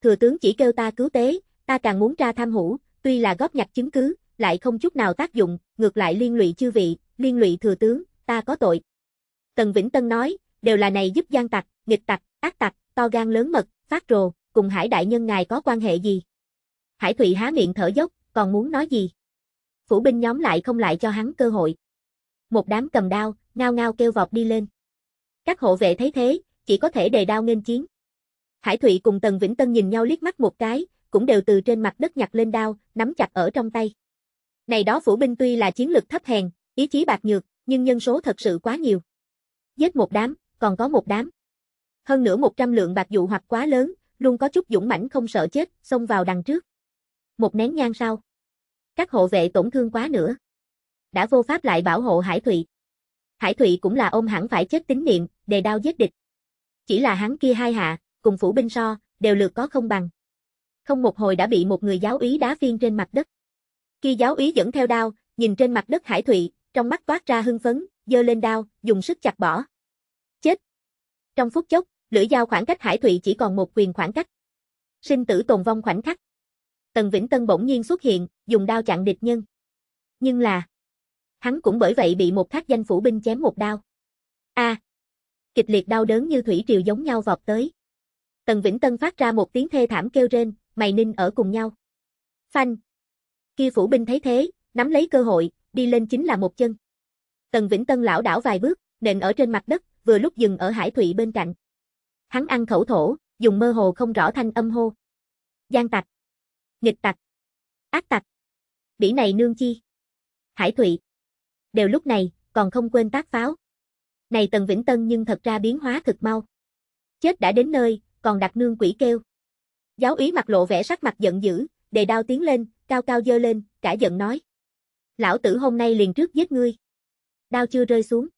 Thừa tướng chỉ kêu ta cứu tế, ta càng muốn tra tham hủ, tuy là góp nhặt chứng cứ, lại không chút nào tác dụng, ngược lại liên lụy chư vị, liên lụy thừa tướng, ta có tội. Tần Vĩnh Tân nói, đều là này giúp gian tặc, nghịch tặc, ác tặc, to gan lớn mật, phát rồ, cùng Hải đại nhân ngài có quan hệ gì? Hải Thụy há miệng thở dốc, còn muốn nói gì? Phủ binh nhóm lại không lại cho hắn cơ hội. Một đám cầm đao, ngao ngao kêu vọt đi lên. Các hộ vệ thấy thế, chỉ có thể đề đao nghênh chiến. Hải Thụy cùng Tần Vĩnh Tân nhìn nhau liếc mắt một cái, cũng đều từ trên mặt đất nhặt lên đao, nắm chặt ở trong tay. Này đó phủ binh tuy là chiến lực thấp hèn, ý chí bạc nhược, nhưng nhân số thật sự quá nhiều. Giết một đám, còn có một đám. Hơn nữa 100 lượng bạc dụ hoặc quá lớn, luôn có chút dũng mãnh không sợ chết, xông vào đằng trước. Một nén nhang sau. Các hộ vệ tổn thương quá nữa. Đã vô pháp lại bảo hộ Hải Thụy. Hải Thụy cũng là ôm hẳn phải chết tín niệm, đề đao giết địch. Chỉ là hắn kia hai hạ, cùng phủ binh so, đều lượt có không bằng. Không một hồi đã bị một người giáo úy đá phiên trên mặt đất. Khi giáo úy dẫn theo đao, nhìn trên mặt đất Hải Thụy, trong mắt toát ra hưng phấn, giơ lên đao, dùng sức chặt bỏ. Chết! Trong phút chốc, lưỡi dao khoảng cách Hải Thụy chỉ còn một quyền khoảng cách. Sinh tử tồn vong khoảnh khắc. Tần Vĩnh Tân bỗng nhiên xuất hiện, dùng đao chặn địch nhân. Nhưng là, hắn cũng bởi vậy bị một khắc danh phủ binh chém một đao. A! kịch liệt đau đớn như thủy triều giống nhau vọt tới. Tần Vĩnh Tân phát ra một tiếng thê thảm kêu rên, mày ninh ở cùng nhau. Phanh! Kia phủ binh thấy thế, nắm lấy cơ hội, đi lên chính là một chân. Tần Vĩnh Tân lão đảo vài bước, nện ở trên mặt đất, vừa lúc dừng ở Hải Thụy bên cạnh. Hắn ăn khẩu thổ, dùng mơ hồ không rõ thanh âm hô. Giang tặc! nghịch tặc, ác tặc. Bỉ này nương chi? Hải Thụy. Đều lúc này, còn không quên tác pháo. Này Tần Vĩnh Tân nhưng thật ra biến hóa thực mau. Chết đã đến nơi, còn đặt nương quỷ kêu. Giáo ý mặt lộ vẻ sắc mặt giận dữ, đề đao tiến lên, cao cao dơ lên, cả giận nói. Lão tử hôm nay liền trước giết ngươi. Đao chưa rơi xuống.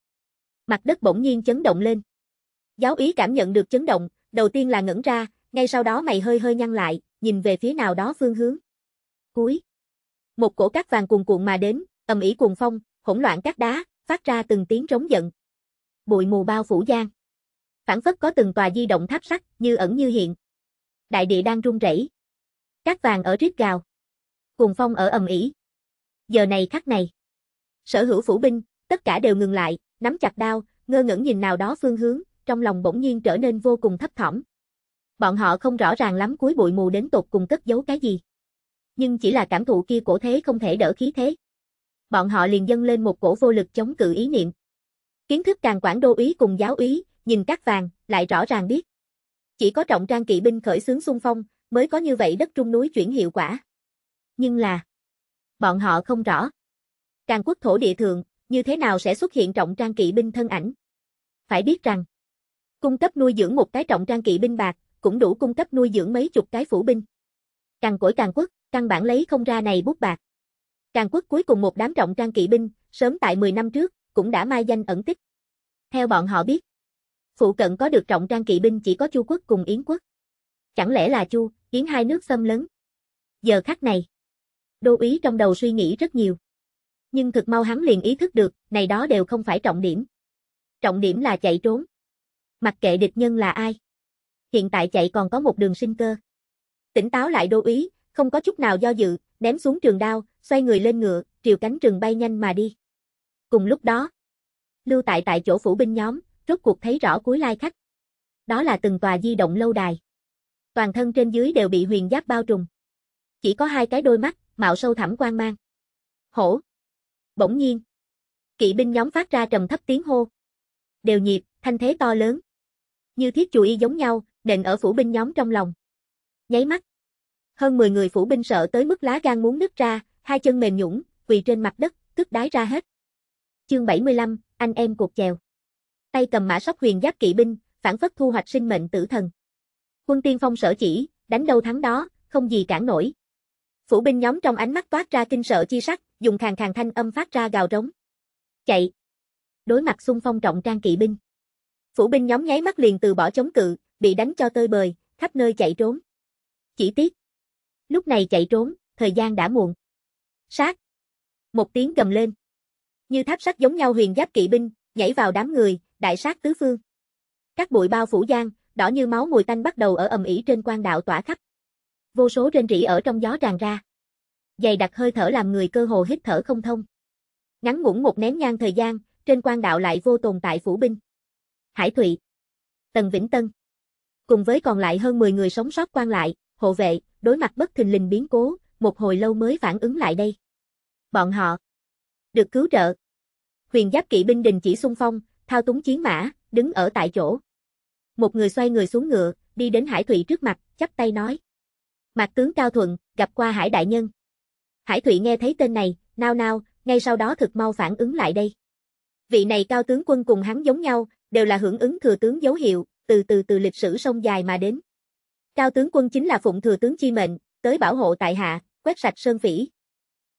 Mặt đất bỗng nhiên chấn động lên. Giáo ý cảm nhận được chấn động, đầu tiên là ngẩn ra, ngay sau đó mày hơi hơi nhăn lại, nhìn về phía nào đó phương hướng. Cuối. Một cổ cát vàng cuồn cuộn mà đến, ầm ĩ cuồng phong, hỗn loạn cát đá, phát ra từng tiếng trống giận. Bụi mù bao phủ giang. Phản phất có từng tòa di động tháp sắt, như ẩn như hiện. Đại địa đang rung rẩy. Cát vàng ở rít gào. Cuồng phong ở ầm ĩ. Giờ này khắc này, sở hữu phủ binh, tất cả đều ngừng lại, nắm chặt đao, ngơ ngẩn nhìn nào đó phương hướng, trong lòng bỗng nhiên trở nên vô cùng thấp thỏm. Bọn họ không rõ ràng lắm cuối bụi mù đến tột cùng cất giấu cái gì. Nhưng chỉ là cảm thụ kia cổ thế không thể đỡ khí thế. Bọn họ liền dâng lên một cổ vô lực chống cự ý niệm. Kiến thức càng quản đô ý cùng giáo ý, nhìn các vàng, lại rõ ràng biết. Chỉ có trọng trang kỵ binh khởi xướng xung phong, mới có như vậy đất trung núi chuyển hiệu quả. Nhưng là, bọn họ không rõ. Càng quốc thổ địa thượng, như thế nào sẽ xuất hiện trọng trang kỵ binh thân ảnh? Phải biết rằng, cung cấp nuôi dưỡng một cái trọng trang kỵ binh bạc, cũng đủ cung cấp nuôi dưỡng mấy chục cái phủ binh. Càng cổi càng quốc, căn bản lấy không ra này bút bạc. Càng quốc cuối cùng một đám trọng trang kỵ binh, sớm tại 10 năm trước, cũng đã mai danh ẩn tích. Theo bọn họ biết, phụ cận có được trọng trang kỵ binh chỉ có Chu quốc cùng Yến quốc. Chẳng lẽ là Chu, Yến hai nước xâm lấn? Giờ khắc này, đô ý trong đầu suy nghĩ rất nhiều. Nhưng thực mau hắn liền ý thức được, này đó đều không phải trọng điểm. Trọng điểm là chạy trốn. Mặc kệ địch nhân là ai. Hiện tại chạy còn có một đường sinh cơ. Tỉnh táo lại đô ý, không có chút nào do dự, ném xuống trường đao, xoay người lên ngựa, triều cánh trường bay nhanh mà đi. Cùng lúc đó, lưu tại tại chỗ phủ binh nhóm, rốt cuộc thấy rõ cuối lai khách. Đó là từng tòa di động lâu đài. Toàn thân trên dưới đều bị huyền giáp bao trùm. Chỉ có hai cái đôi mắt, mạo sâu thẳm quang mang. Hổ. Bỗng nhiên. Kỵ binh nhóm phát ra trầm thấp tiếng hô. Đều nhịp, thanh thế to lớn. Như thiết chù y giống nhau, nện ở phủ binh nhóm trong lòng. Nháy mắt. Hơn 10 người phủ binh sợ tới mức lá gan muốn nứt ra, hai chân mềm nhũn, quỳ trên mặt đất, tức đái ra hết. Chương 75, anh em cuộc chèo. Tay cầm mã sóc huyền giáp kỵ binh, phản phất thu hoạch sinh mệnh tử thần. Quân tiên phong sở chỉ, đánh đâu thắng đó, không gì cản nổi. Phủ binh nhóm trong ánh mắt toát ra kinh sợ chi sắc, dùng khàn khàn thanh âm phát ra gào rống. Chạy. Đối mặt xung phong trọng trang kỵ binh. Phủ binh nhóm nháy mắt liền từ bỏ chống cự, bị đánh cho tơi bời, khắp nơi chạy trốn. Chỉ tiếc. Lúc này chạy trốn, thời gian đã muộn. Sát. Một tiếng gầm lên. Như tháp sắt giống nhau huyền giáp kỵ binh, nhảy vào đám người, đại sát tứ phương. Các bụi bao phủ giang, đỏ như máu mùi tanh bắt đầu ở ầm ĩ trên quan đạo tỏa khắp. Vô số rên rỉ ở trong gió tràn ra. Dày đặc hơi thở làm người cơ hồ hít thở không thông. Ngắn ngủn một nén nhang thời gian, trên quan đạo lại vô tồn tại phủ binh. Hải Thụy, Tần Vĩnh Tân, cùng với còn lại hơn 10 người sống sót quan lại, hộ vệ, đối mặt bất thình lình biến cố, một hồi lâu mới phản ứng lại đây. Bọn họ được cứu trợ. Huyền giáp kỵ binh đình chỉ xung phong, thao túng chiến mã, đứng ở tại chỗ. Một người xoay người xuống ngựa, đi đến Hải Thụy trước mặt, chắp tay nói. Mạc tướng Cao Thuận, gặp qua Hải Đại Nhân. Hải Thụy nghe thấy tên này, nao nao, ngay sau đó thực mau phản ứng lại đây. Vị này cao tướng quân cùng hắn giống nhau, đều là hưởng ứng thừa tướng dấu hiệu, từ từ từ lịch sử sông dài mà đến. Cao tướng quân chính là phụng thừa tướng chi mệnh, tới bảo hộ tại hạ, quét sạch sơn phỉ.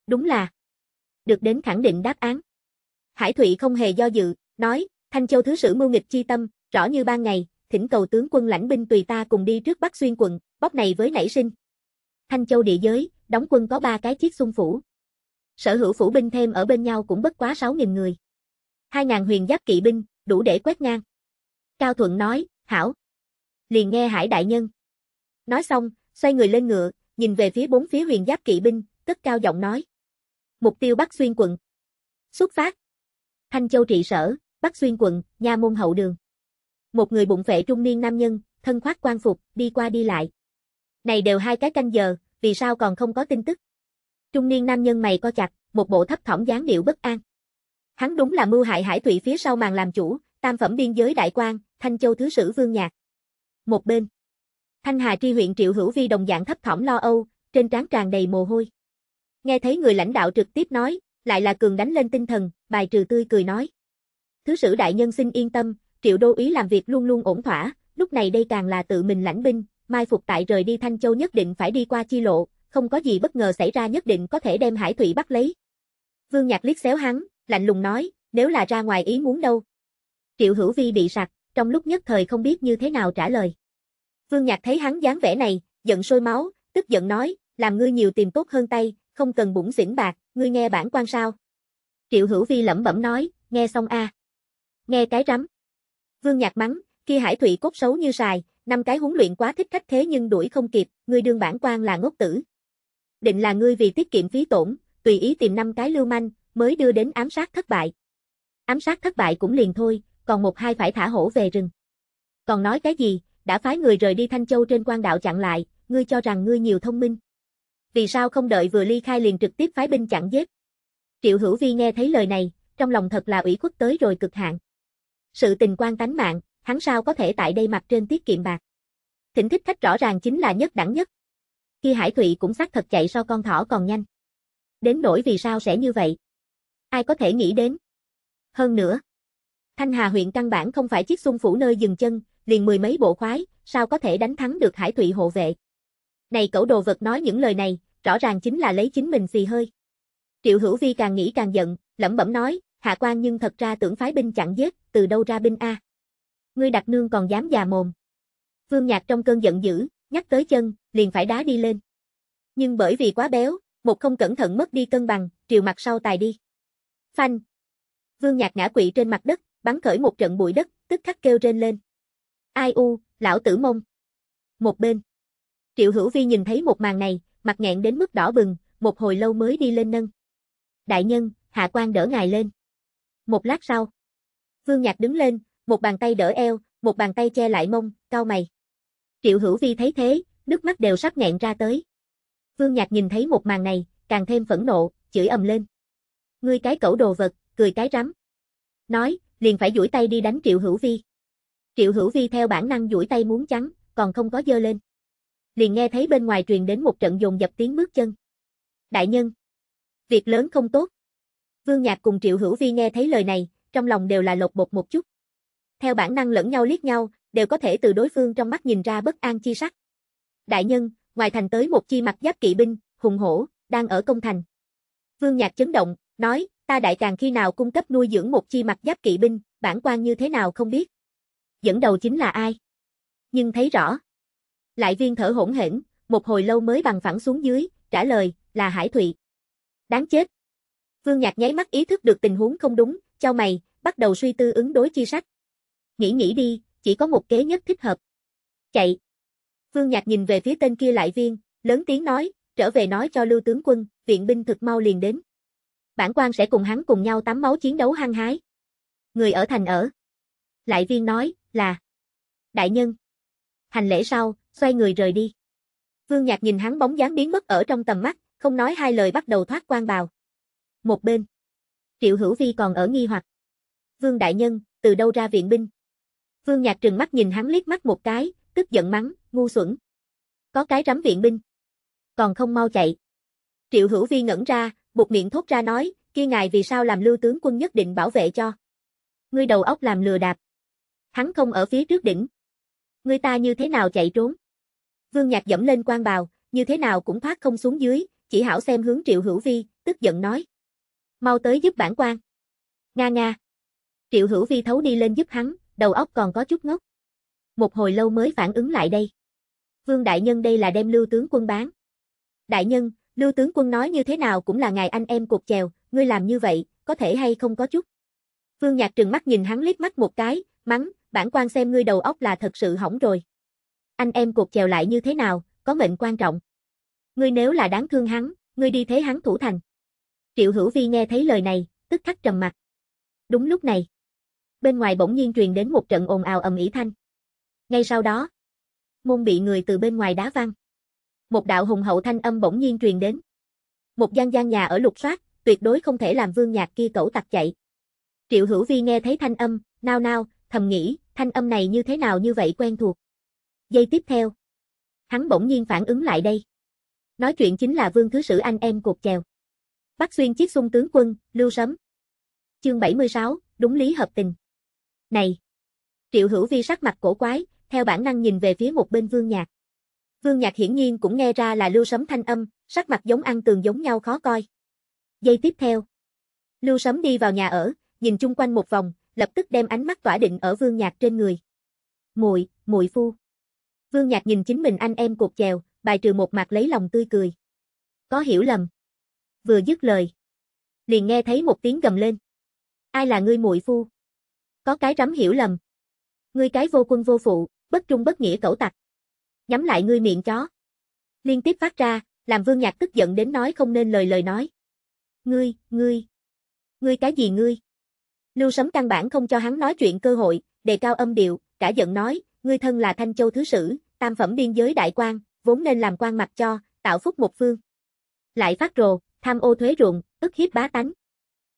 Đúng là. Được đến khẳng định đáp án. Hải Thụy không hề do dự, nói, Thanh Châu Thứ Sử mưu nghịch chi tâm, rõ như ban ngày, thỉnh cầu tướng quân lãnh binh tùy ta cùng đi trước Bắc Xuyên quận, bóc này với nảy sinh. Thanh Châu địa giới, đóng quân có ba cái chiếc xung phủ. Sở hữu phủ binh thêm ở bên nhau cũng bất quá 6.000 người. 2.000 huyền giáp kỵ binh, đủ để quét ngang. Cao Thuận nói, hảo. Liền nghe Hải Đại Nhân. Nói xong, xoay người lên ngựa, nhìn về phía bốn phía huyền giáp kỵ binh, cất cao giọng nói. Mục tiêu Bắc Xuyên quận. Xuất phát. Thanh Châu trị sở, Bắc Xuyên quận, nhà Môn hậu đường. Một người bụng phệ trung niên nam nhân, thân khoác quan phục, đi qua đi lại. Này đều hai cái canh giờ, vì sao còn không có tin tức? Trung niên nam nhân mày co chặt, một bộ thấp thỏm dáng điệu bất an. Hắn đúng là mưu hại Hải Thụy phía sau màn làm chủ, tam phẩm biên giới đại quan, Thanh Châu thứ sử Vương Nhạc. Một bên, Thanh Hà tri huyện Triệu Hữu Vi đồng dạng thấp thỏm lo âu, trên trán tràn đầy mồ hôi. Nghe thấy người lãnh đạo trực tiếp nói, lại là cường đánh lên tinh thần, bài trừ tươi cười nói. Thứ sử đại nhân xin yên tâm, Triệu Đô Ý làm việc luôn luôn ổn thỏa, lúc này đây càng là tự mình lãnh binh, mai phục tại rời đi Thanh Châu nhất định phải đi qua chi lộ, không có gì bất ngờ xảy ra nhất định có thể đem Hải thủy bắt lấy. Vương Nhạc liếc xéo hắn, lạnh lùng nói, nếu là ra ngoài ý muốn đâu. Triệu Hữu Vi bị sặc, trong lúc nhất thời không biết như thế nào trả lời. Vương Nhạc thấy hắn dáng vẻ này, giận sôi máu, tức giận nói, làm ngươi nhiều tìm tốt hơn tay, không cần bụng xỉn bạc, ngươi nghe bản quan sao. Triệu Hữu Vi lẩm bẩm nói, nghe xong a. Nghe cái rắm. Vương Nhạc mắng, kia Hải Thụy cốt xấu như sài, năm cái huấn luyện quá thích khách thế nhưng đuổi không kịp, ngươi đương bản quan là ngốc tử. Định là ngươi vì tiết kiệm phí tổn, tùy ý tìm năm cái lưu manh, mới đưa đến ám sát thất bại. Ám sát thất bại cũng liền thôi, còn một hai phải thả hổ về rừng. Còn nói cái gì, đã phái người rời đi Thanh Châu trên quan đạo chặn lại, ngươi cho rằng ngươi nhiều thông minh. Vì sao không đợi vừa ly khai liền trực tiếp phái binh chặn giết? Triệu Hữu Vi nghe thấy lời này, trong lòng thật là ủy khuất tới rồi cực hạn. Sự tình quan tánh mạng, hắn sao có thể tại đây mặt trên tiết kiệm bạc. Thỉnh thích khách rõ ràng chính là nhất đẳng nhất. khi Hải Thụy cũng xác thật chạy so con thỏ còn nhanh. Đến nỗi vì sao sẽ như vậy? Ai có thể nghĩ đến? Hơn nữa, Thanh Hà huyện căn bản không phải chiếc xung phủ nơi dừng chân, liền mười mấy bộ khoái, sao có thể đánh thắng được Hải Thụy hộ vệ. Này cẩu đồ vật nói những lời này, rõ ràng chính là lấy chính mình xì hơi. Triệu Hữu Vi càng nghĩ càng giận, lẩm bẩm nói, hạ quan nhưng thật ra tưởng phái binh chặn giết, từ đâu ra binh a? Ngươi đặt nương còn dám già mồm. Vương Nhạc trong cơn giận dữ, nhắc tới chân, liền phải đá đi lên. Nhưng bởi vì quá béo, một không cẩn thận mất đi cân bằng, triều mặt sau tài đi. Phanh. Vương Nhạc ngã quỵ trên mặt đất, bắn khởi một trận bụi đất, tức khắc kêu rên lên. Ai u, lão tử mông. Một bên. Triệu Hữu Vi nhìn thấy một màn này, mặt nghẹn đến mức đỏ bừng, một hồi lâu mới đi lên nâng. Đại nhân, hạ quan đỡ ngài lên. Một lát sau. Vương Nhạc đứng lên, một bàn tay đỡ eo, một bàn tay che lại mông, cao mày. Triệu Hữu Vi thấy thế, nước mắt đều sắp nghẹn ra tới. Vương Nhạc nhìn thấy một màn này, càng thêm phẫn nộ, chửi ầm lên. Ngươi cái cẩu đồ vật, cười cái rắm. Nói, liền phải duỗi tay đi đánh Triệu Hữu Vi. Triệu Hữu Vi theo bản năng duỗi tay muốn trắng, còn không có dơ lên. Liền nghe thấy bên ngoài truyền đến một trận dồn dập tiếng bước chân. Đại nhân, việc lớn không tốt. Vương Nhạc cùng Triệu Hữu Vi nghe thấy lời này, trong lòng đều là lột bột một chút. Theo bản năng lẫn nhau liếc nhau, đều có thể từ đối phương trong mắt nhìn ra bất an chi sắc. Đại nhân, ngoài thành tới một chi mặt giáp kỵ binh, hùng hổ, đang ở công thành. Vương Nhạc chấn động, nói, ta đại càng khi nào cung cấp nuôi dưỡng một chi mặt giáp kỵ binh, bản quan như thế nào không biết. Dẫn đầu chính là ai? Nhưng thấy rõ. Lại viên thở hỗn hển, một hồi lâu mới bằng phẳng xuống dưới, trả lời, là Hải Thụy. Đáng chết. Vương Nhạc nháy mắt ý thức được tình huống không đúng, cho mày, bắt đầu suy tư ứng đối chi sách. Nghĩ nghĩ đi, chỉ có một kế nhất thích hợp. Chạy. Vương Nhạc nhìn về phía tên kia lại viên, lớn tiếng nói, trở về nói cho lưu tướng quân, viện binh thực mau liền đến. Bản quan sẽ cùng hắn cùng nhau tắm máu chiến đấu hăng hái. Người ở thành ở. Lại viên nói, là. Đại nhân. Hành lễ sau, xoay người rời đi. Vương Nhạc nhìn hắn bóng dáng biến mất ở trong tầm mắt, không nói hai lời bắt đầu thoát quan bào. Một bên. Triệu Hữu Vi còn ở nghi hoặc. Vương Đại Nhân, từ đâu ra viện binh? Vương Nhạc trừng mắt nhìn hắn liếc mắt một cái, tức giận mắng, ngu xuẩn. Có cái rắm viện binh. Còn không mau chạy. Triệu Hữu Vi ngẩn ra, buộc miệng thốt ra nói, kia ngài vì sao làm lưu tướng quân nhất định bảo vệ cho. Ngươi đầu óc làm lừa đạp. Hắn không ở phía trước đỉnh. Ngươi ta như thế nào chạy trốn? Vương Nhạc dẫm lên quan bào, như thế nào cũng thoát không xuống dưới, chỉ hảo xem hướng Triệu Hữu Vi, tức giận nói. Mau tới giúp bản quan. Nga nga. Triệu Hữu Vi thấu đi lên giúp hắn, đầu óc còn có chút ngốc. Một hồi lâu mới phản ứng lại đây. Vương Đại Nhân đây là đem lưu tướng quân bán. Đại Nhân, lưu tướng quân nói như thế nào cũng là ngài anh em cuộc chèo, ngươi làm như vậy, có thể hay không có chút. Vương Nhạc trừng mắt nhìn hắn liếc mắt một cái, mắng, bản quan xem ngươi đầu óc là thật sự hỏng rồi. Anh em cuộc chèo lại như thế nào, có mệnh quan trọng. Ngươi nếu là đáng thương hắn, ngươi đi thế hắn thủ thành. Triệu Hữu Vi nghe thấy lời này, tức khắc trầm mặt. Đúng lúc này, bên ngoài bỗng nhiên truyền đến một trận ồn ào ầm ĩ thanh. Ngay sau đó, môn bị người từ bên ngoài đá văng. Một đạo hùng hậu thanh âm bỗng nhiên truyền đến. Một gian gian nhà ở lục soát, tuyệt đối không thể làm vương nhạc kia cẩu tặc chạy. Triệu Hữu Vi nghe thấy thanh âm, nao nao, thầm nghĩ, thanh âm này như thế nào như vậy quen thuộc. Giây tiếp theo, hắn bỗng nhiên phản ứng lại đây. Nói chuyện chính là vương thứ sử anh em cột chèo. Bắt xuyên chiếc xung tướng quân, lưu sấm. Chương 76, đúng lý hợp tình. Này! Triệu hữu vi sắc mặt cổ quái, theo bản năng nhìn về phía một bên vương nhạc. Vương nhạc hiển nhiên cũng nghe ra là lưu sấm thanh âm, sắc mặt giống ăn tường giống nhau khó coi. Giây tiếp theo. Lưu sấm đi vào nhà ở, nhìn chung quanh một vòng, lập tức đem ánh mắt tỏa định ở vương nhạc trên người. Muội, muội phu. Vương nhạc nhìn chính mình anh em cột chèo, bài trừ một mặt lấy lòng tươi cười. Có hiểu lầm. Vừa dứt lời. Liền nghe thấy một tiếng gầm lên. Ai là ngươi muội phu? Có cái rắm hiểu lầm. Ngươi cái vô quân vô phụ, bất trung bất nghĩa cẩu tặc. Nhắm lại ngươi miệng chó. Liên tiếp phát ra, làm vương nhạc tức giận đến nói không nên lời lời nói. Ngươi, ngươi. Ngươi cái gì ngươi? Lưu Sấm căn bản không cho hắn nói chuyện cơ hội, đề cao âm điệu, cả giận nói, ngươi thân là Thanh Châu Thứ Sử, tam phẩm biên giới đại quan, vốn nên làm quan mặt cho, tạo phúc một phương. Lại phát rồ, tham ô thuế ruộng, ức hiếp bá tánh.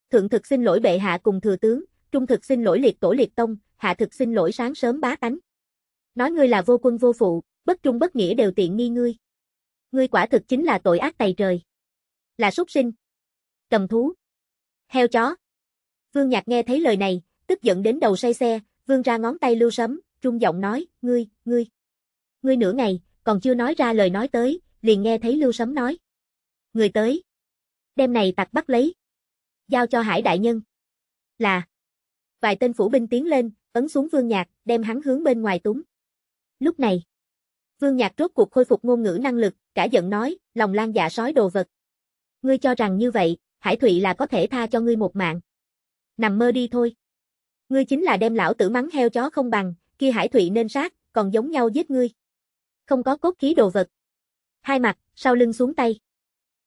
Thượng thực xin lỗi bệ hạ cùng thừa tướng, trung thực xin lỗi liệt tổ liệt tông, hạ thực xin lỗi sáng sớm bá tánh. Nói ngươi là vô quân vô phụ, bất trung bất nghĩa đều tiện nghi ngươi. Ngươi quả thực chính là tội ác tày trời. Là súc sinh. Cầm thú. Heo chó. Vương Nhạc nghe thấy lời này, tức giận đến đầu say xe, vương ra ngón tay lưu sấm, trung giọng nói, ngươi, ngươi. Ngươi nửa ngày, còn chưa nói ra lời nói tới, liền nghe thấy lưu sấm nói. Người tới. Đem này tặc bắt lấy. Giao cho hải đại nhân. Là. Vài tên phủ binh tiến lên, ấn xuống vương nhạc, đem hắn hướng bên ngoài túng. Lúc này, vương nhạc rốt cuộc khôi phục ngôn ngữ năng lực, cả giận nói, lòng lan dạ sói đồ vật. Ngươi cho rằng như vậy, Hải Thụy là có thể tha cho ngươi một mạng. Nằm mơ đi thôi. Ngươi chính là đem lão tử mắng heo chó không bằng, kia Hải Thụy nên sát, còn giống nhau giết ngươi. Không có cốt khí đồ vật. Hai mặt, sau lưng xuống tay.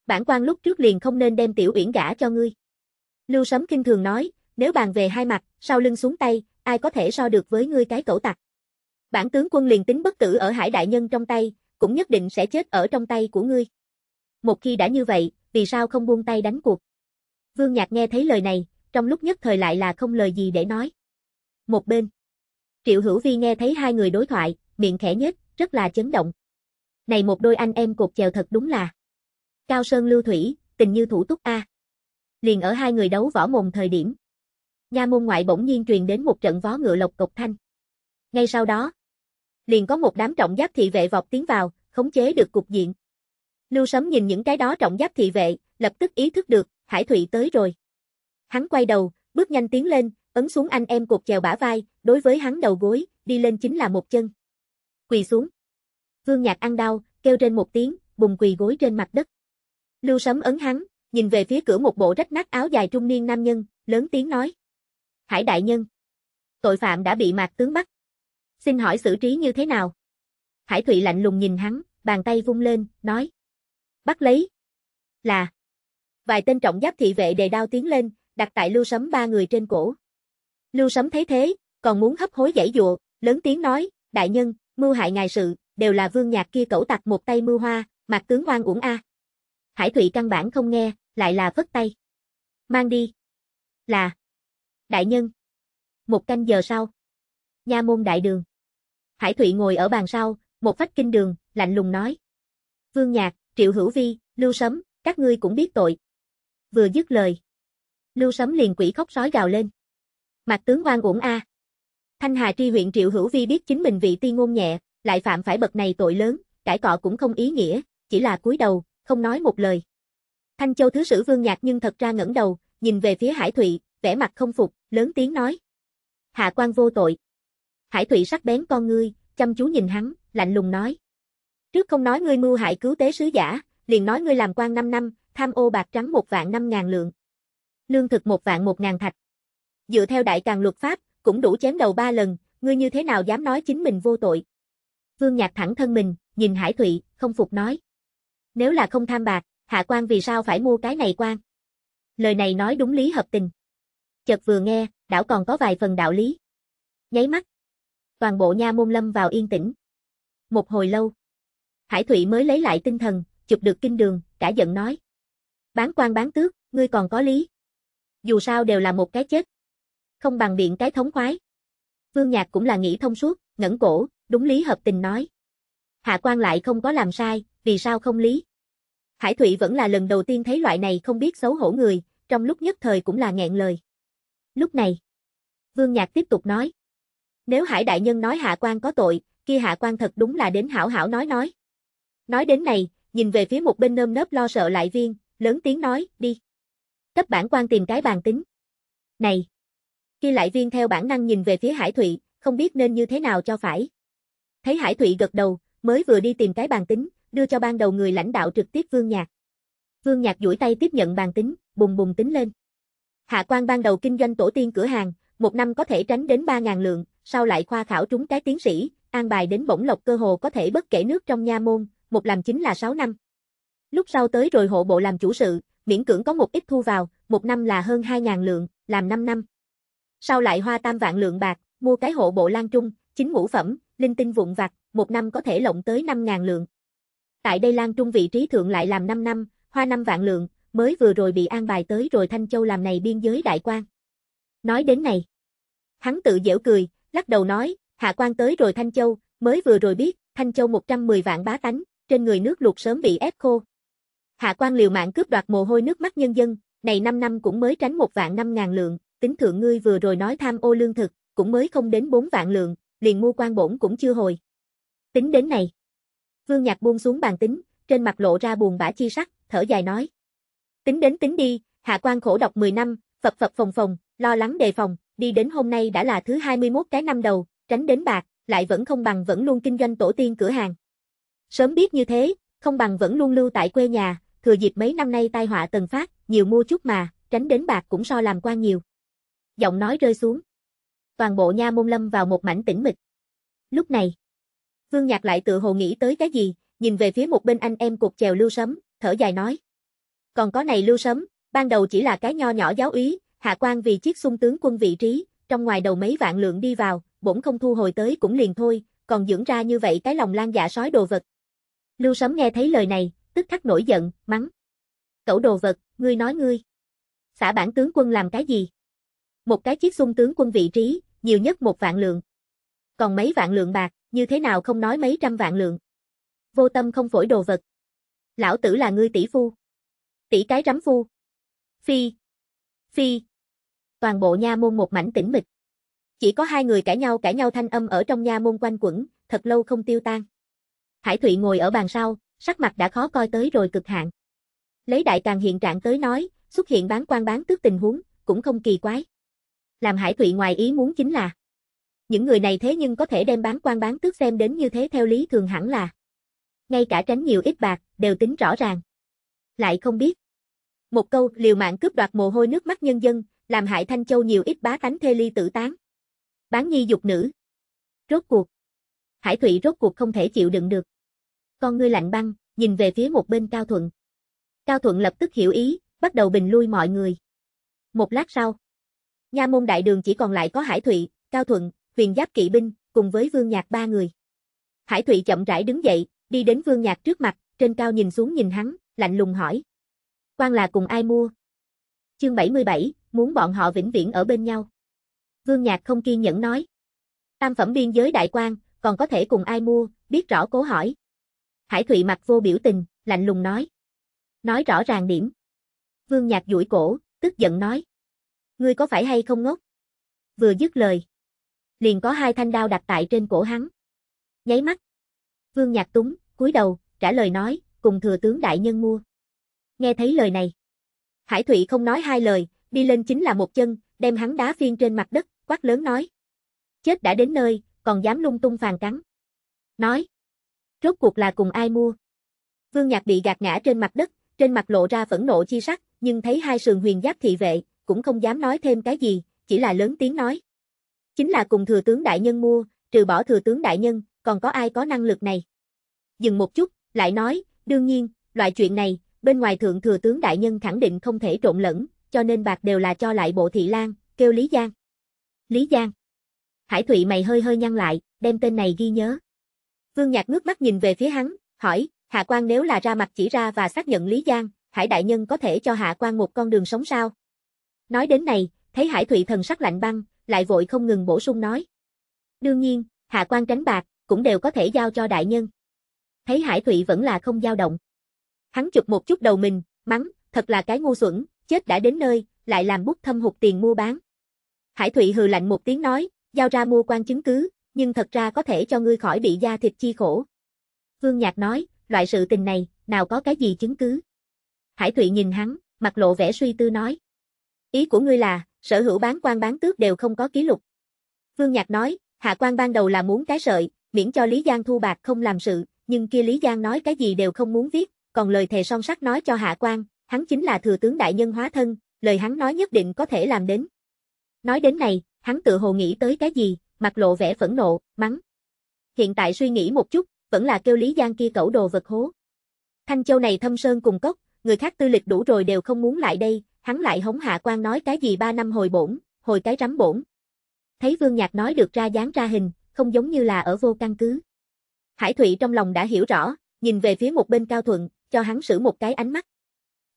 Bản quan lúc trước liền không nên đem tiểu uyển gả cho ngươi. Lưu Sấm kinh thường nói, nếu bàn về hai mặt, sau lưng xuống tay, ai có thể so được với ngươi cái cẩu tặc. Bản tướng quân liền tính bất tử ở hải đại nhân trong tay, cũng nhất định sẽ chết ở trong tay của ngươi. Một khi đã như vậy, vì sao không buông tay đánh cuộc? Vương Nhạc nghe thấy lời này, trong lúc nhất thời lại là không lời gì để nói. Một bên. Triệu Hữu Vi nghe thấy hai người đối thoại, miệng khẽ nhếch, rất là chấn động. Này một đôi anh em cột chèo thật đúng là. Cao Sơn Lưu Thủy, tình như thủ túc A. Liền ở hai người đấu võ mồm thời điểm. Nha môn ngoại bỗng nhiên truyền đến một trận vó ngựa lộc cộc thanh. Ngay sau đó, liền có một đám trọng giáp thị vệ vọt tiến vào, khống chế được cục diện. Lưu Sấm nhìn những cái đó trọng giáp thị vệ, lập tức ý thức được, Hải Thụy tới rồi. Hắn quay đầu, bước nhanh tiến lên, ấn xuống anh em cột chèo bả vai, đối với hắn đầu gối, đi lên chính là một chân. Quỳ xuống. Vương Nhạc ăn đau, kêu trên một tiếng, bùng quỳ gối trên mặt đất. Lưu Sấm ấn hắn, nhìn về phía cửa một bộ rách nát áo dài trung niên nam nhân, lớn tiếng nói. Hải đại nhân. Tội phạm đã bị mạc tướng bắt. Xin hỏi xử trí như thế nào? Hải Thụy lạnh lùng nhìn hắn, bàn tay vung lên, nói. Bắt lấy. Là. Vài tên trọng giáp thị vệ đề đao tiến lên, đặt tại Lưu Sấm ba người trên cổ. Lưu Sấm thấy thế, còn muốn hấp hối giải dụa, lớn tiếng nói, đại nhân, mưu hại ngài sự, đều là vương nhạc kia cẩu tặc một tay mưu hoa, mặt tướng hoang uổng a. Hải Thụy căn bản không nghe, lại là phất tay. Mang đi. Là. Đại nhân. Một canh giờ sau. Nha môn đại đường. Hải Thụy ngồi ở bàn sau, một phách kinh đường, lạnh lùng nói. Vương Nhạc, Triệu Hữu Vi, Lưu Sấm, các ngươi cũng biết tội. Vừa dứt lời. Lưu Sấm liền quỷ khóc sói gào lên. Mặt tướng oan uổng a. Thanh Hà tri huyện Triệu Hữu Vi biết chính mình vị ti ngôn nhẹ, lại phạm phải bậc này tội lớn, cải cọ cũng không ý nghĩa, chỉ là cúi đầu, không nói một lời. Thanh Châu Thứ Sử Vương Nhạc nhưng thật ra ngẩng đầu, nhìn về phía Hải Thụy, vẻ mặt không phục, lớn tiếng nói. Hạ quan vô tội. Hải Thụy sắc bén con ngươi, chăm chú nhìn hắn, lạnh lùng nói. Trước không nói ngươi mưu hại cứu tế sứ giả, liền nói ngươi làm quan 5 năm, tham ô bạc trắng một vạn năm ngàn lượng. Lương thực một vạn một ngàn thạch. Dựa theo đại càng luật pháp, cũng đủ chém đầu ba lần, ngươi như thế nào dám nói chính mình vô tội. Vương Nhạc thẳng thân mình, nhìn Hải Thụy, không phục nói. Nếu là không tham bạc, hạ quan vì sao phải mua cái này quan? Lời này nói đúng lý hợp tình. Chợt vừa nghe, đảo còn có vài phần đạo lý. Nháy mắt. Toàn bộ nha môn lâm vào yên tĩnh. Một hồi lâu. Hải Thụy mới lấy lại tinh thần, chụp được kinh đường, cả giận nói. Bán quan bán tước, ngươi còn có lý. Dù sao đều là một cái chết. Không bằng biện cái thống khoái. Vương Nhạc cũng là nghĩ thông suốt, ngẩng cổ, đúng lý hợp tình nói. Hạ quan lại không có làm sai, vì sao không lý? Hải Thụy vẫn là lần đầu tiên thấy loại này không biết xấu hổ người, trong lúc nhất thời cũng là nghẹn lời. Lúc này, Vương Nhạc tiếp tục nói. Nếu Hải Đại Nhân nói hạ quan có tội, kia hạ quan thật đúng là đến hảo hảo nói nói. Nói đến này, nhìn về phía một bên nơm nớp lo sợ lại viên, lớn tiếng nói, đi. Cấp bản quan tìm cái bàn tính. Này! Kia lại viên theo bản năng nhìn về phía Hải Thụy, không biết nên như thế nào cho phải. Thấy Hải Thụy gật đầu, mới vừa đi tìm cái bàn tính, đưa cho ban đầu người lãnh đạo trực tiếp Vương Nhạc. Vương Nhạc duỗi tay tiếp nhận bàn tính, bùng bùng tính lên. Hạ quan ban đầu kinh doanh tổ tiên cửa hàng, một năm có thể tránh đến 3.000 lượng, sau lại khoa khảo trúng cái tiến sĩ, an bài đến bổng lộc cơ hồ có thể bất kể nước trong nha môn, một làm chính là 6 năm. Lúc sau tới rồi hộ bộ làm chủ sự, miễn cưỡng có một ít thu vào, một năm là hơn 2.000 lượng, làm 5 năm. Sau lại hoa tam vạn lượng bạc, mua cái hộ bộ lan trung, chính ngũ phẩm, linh tinh vụn vặt, một năm có thể lộng tới 5.000 lượng. Tại đây lan trung vị trí thượng lại làm 5 năm, hoa 5 vạn lượng, mới vừa rồi bị an bài tới rồi Thanh Châu làm này biên giới đại quan. Nói đến này, hắn tự dễu cười, lắc đầu nói, hạ quan tới rồi Thanh Châu, mới vừa rồi biết, Thanh Châu 110 vạn bá tánh, trên người nước lụt sớm bị ép khô. Hạ quan liều mạng cướp đoạt mồ hôi nước mắt nhân dân, này 5 năm cũng mới tránh một vạn năm ngàn lượng, tính thượng ngươi vừa rồi nói tham ô lương thực, cũng mới không đến 4 vạn lượng, liền mua quan bổn cũng chưa hồi. Tính đến này. Vương Nhạc buông xuống bàn tính, trên mặt lộ ra buồn bã chi sắc, thở dài nói. Tính đến tính đi, hạ quan khổ độc 10 năm, phập phập phòng phòng, lo lắng đề phòng, đi đến hôm nay đã là thứ 21 cái năm đầu, tránh đến bạc, lại vẫn không bằng vẫn luôn kinh doanh tổ tiên cửa hàng. Sớm biết như thế, không bằng vẫn luôn lưu tại quê nhà, thừa dịp mấy năm nay tai họa tần phát, nhiều mua chút mà, tránh đến bạc cũng so làm quan nhiều. Giọng nói rơi xuống. Toàn bộ nha môn lâm vào một mảnh tĩnh mịch. Lúc này, Vương Nhạc lại tự hồ nghĩ tới cái gì, nhìn về phía một bên anh em cục chèo lưu sấm, thở dài nói. Còn có này lưu sấm, ban đầu chỉ là cái nho nhỏ giáo úy, hạ quan vì chiếc xung tướng quân vị trí, trong ngoài đầu mấy vạn lượng đi vào, bổn không thu hồi tới cũng liền thôi, còn dưỡng ra như vậy cái lòng lan dạ sói đồ vật. Lưu Sấm nghe thấy lời này, tức khắc nổi giận, mắng. Cẩu đồ vật, ngươi nói ngươi. Xã bản tướng quân làm cái gì? Một cái chiếc xung tướng quân vị trí, nhiều nhất một vạn lượng. Còn mấy vạn lượng bạc, như thế nào không nói mấy trăm vạn lượng. Vô tâm không phổi đồ vật. Lão tử là ngươi tỷ phu. Tỷ cái rắm phu. Phi. Phi. Toàn bộ nha môn một mảnh tĩnh mịch. Chỉ có hai người cãi nhau cãi nhau thanh âm ở trong nha môn quanh quẩn, thật lâu không tiêu tan. Hải Thụy ngồi ở bàn sau, sắc mặt đã khó coi tới rồi cực hạn. Lấy đại càng hiện trạng tới nói, xuất hiện bán quan bán tước tình huống, cũng không kỳ quái. Làm Hải Thụy ngoài ý muốn chính là những người này thế nhưng có thể đem bán quan bán tước xem đến như thế theo lý thường hẳn là ngay cả tránh nhiều ít bạc, đều tính rõ ràng. Lại không biết. Một câu liều mạng cướp đoạt mồ hôi nước mắt nhân dân, làm hại Thanh Châu nhiều ít bá tánh thê ly tử tán. Bán nhi dục nữ. Rốt cuộc. Hải Thụy rốt cuộc không thể chịu đựng được. Con ngươi lạnh băng, nhìn về phía một bên Cao Thuận. Cao Thuận lập tức hiểu ý, bắt đầu bình lui mọi người. Một lát sau, nha môn đại đường chỉ còn lại có Hải Thụy, Cao Thuận, huyền giáp kỵ binh, cùng với Vương Nhạc ba người. Hải Thụy chậm rãi đứng dậy, đi đến Vương Nhạc trước mặt, trên cao nhìn xuống nhìn hắn, lạnh lùng hỏi. Quan là cùng ai mua? Chương 77, muốn bọn họ vĩnh viễn ở bên nhau. Vương Nhạc không kiên nhẫn nói. Tam phẩm biên giới đại quan, còn có thể cùng ai mua, biết rõ cố hỏi. Hải Thụy mặt vô biểu tình, lạnh lùng nói. Nói rõ ràng điểm. Vương Nhạc duỗi cổ, tức giận nói. Ngươi có phải hay không ngốc? Vừa dứt lời. Liền có hai thanh đao đặt tại trên cổ hắn. Nháy mắt. Vương Nhạc Túng, cúi đầu, trả lời nói, cùng thừa tướng đại nhân mua. Nghe thấy lời này. Hải Thụy không nói hai lời, đi lên chính là một chân, đem hắn đá phiên trên mặt đất, quát lớn nói. Chết đã đến nơi, còn dám lung tung phàn cắn. Nói. Rốt cuộc là cùng ai mua? Vương Nhạc bị gạt ngã trên mặt đất, trên mặt lộ ra phẫn nộ chi sắc, nhưng thấy hai sườn huyền giáp thị vệ, cũng không dám nói thêm cái gì, chỉ là lớn tiếng nói. Chính là cùng thừa tướng đại nhân mua, trừ bỏ thừa tướng đại nhân, còn có ai có năng lực này? Dừng một chút, lại nói, đương nhiên, loại chuyện này, bên ngoài thượng thừa tướng đại nhân khẳng định không thể trộn lẫn, cho nên bạc đều là cho lại bộ thị lan, kêu Lý Giang. Lý Giang. Hải Thụy mày hơi hơi nhăn lại, đem tên này ghi nhớ. Vương Nhạc ngước mắt nhìn về phía hắn, hỏi, Hạ quan nếu là ra mặt chỉ ra và xác nhận Lý Giang, Hải Đại Nhân có thể cho Hạ quan một con đường sống sao? Nói đến này, thấy Hải Thụy thần sắc lạnh băng, lại vội không ngừng bổ sung nói. Đương nhiên, Hạ quan tránh bạc, cũng đều có thể giao cho Đại Nhân. Thấy Hải Thụy vẫn là không dao động. Hắn chụp một chút đầu mình, mắng, thật là cái ngu xuẩn, chết đã đến nơi, lại làm bút thâm hụt tiền mua bán. Hải Thụy hừ lạnh một tiếng nói, giao ra mua quan chứng cứ, nhưng thật ra có thể cho ngươi khỏi bị da thịt chi khổ. Vương Nhạc nói, loại sự tình này, nào có cái gì chứng cứ. Hải Thụy nhìn hắn, mặt lộ vẻ suy tư nói. Ý của ngươi là, sở hữu bán quan bán tước đều không có ký lục. Vương Nhạc nói, hạ quan ban đầu là muốn cái sợi, miễn cho Lý Giang thu bạc không làm sự, nhưng kia Lý Giang nói cái gì đều không muốn viết, còn lời thề son sắt nói cho hạ quan, hắn chính là thừa tướng đại nhân hóa thân, lời hắn nói nhất định có thể làm đến. Nói đến này, hắn tự hồ nghĩ tới cái gì, mặt lộ vẻ phẫn nộ, mắng. Hiện tại suy nghĩ một chút, vẫn là kêu Lý Giang kia cẩu đồ vật hố. Thanh Châu này thâm sơn cùng cốc, người khác tư lịch đủ rồi đều không muốn lại đây, hắn lại hống hạ quan nói cái gì ba năm hồi bổn, hồi cái rắm bổn. Thấy Vương Nhạc nói được ra dáng ra hình, không giống như là ở vô căn cứ. Hải Thụy trong lòng đã hiểu rõ, nhìn về phía một bên Cao Thuận, cho hắn xử một cái ánh mắt.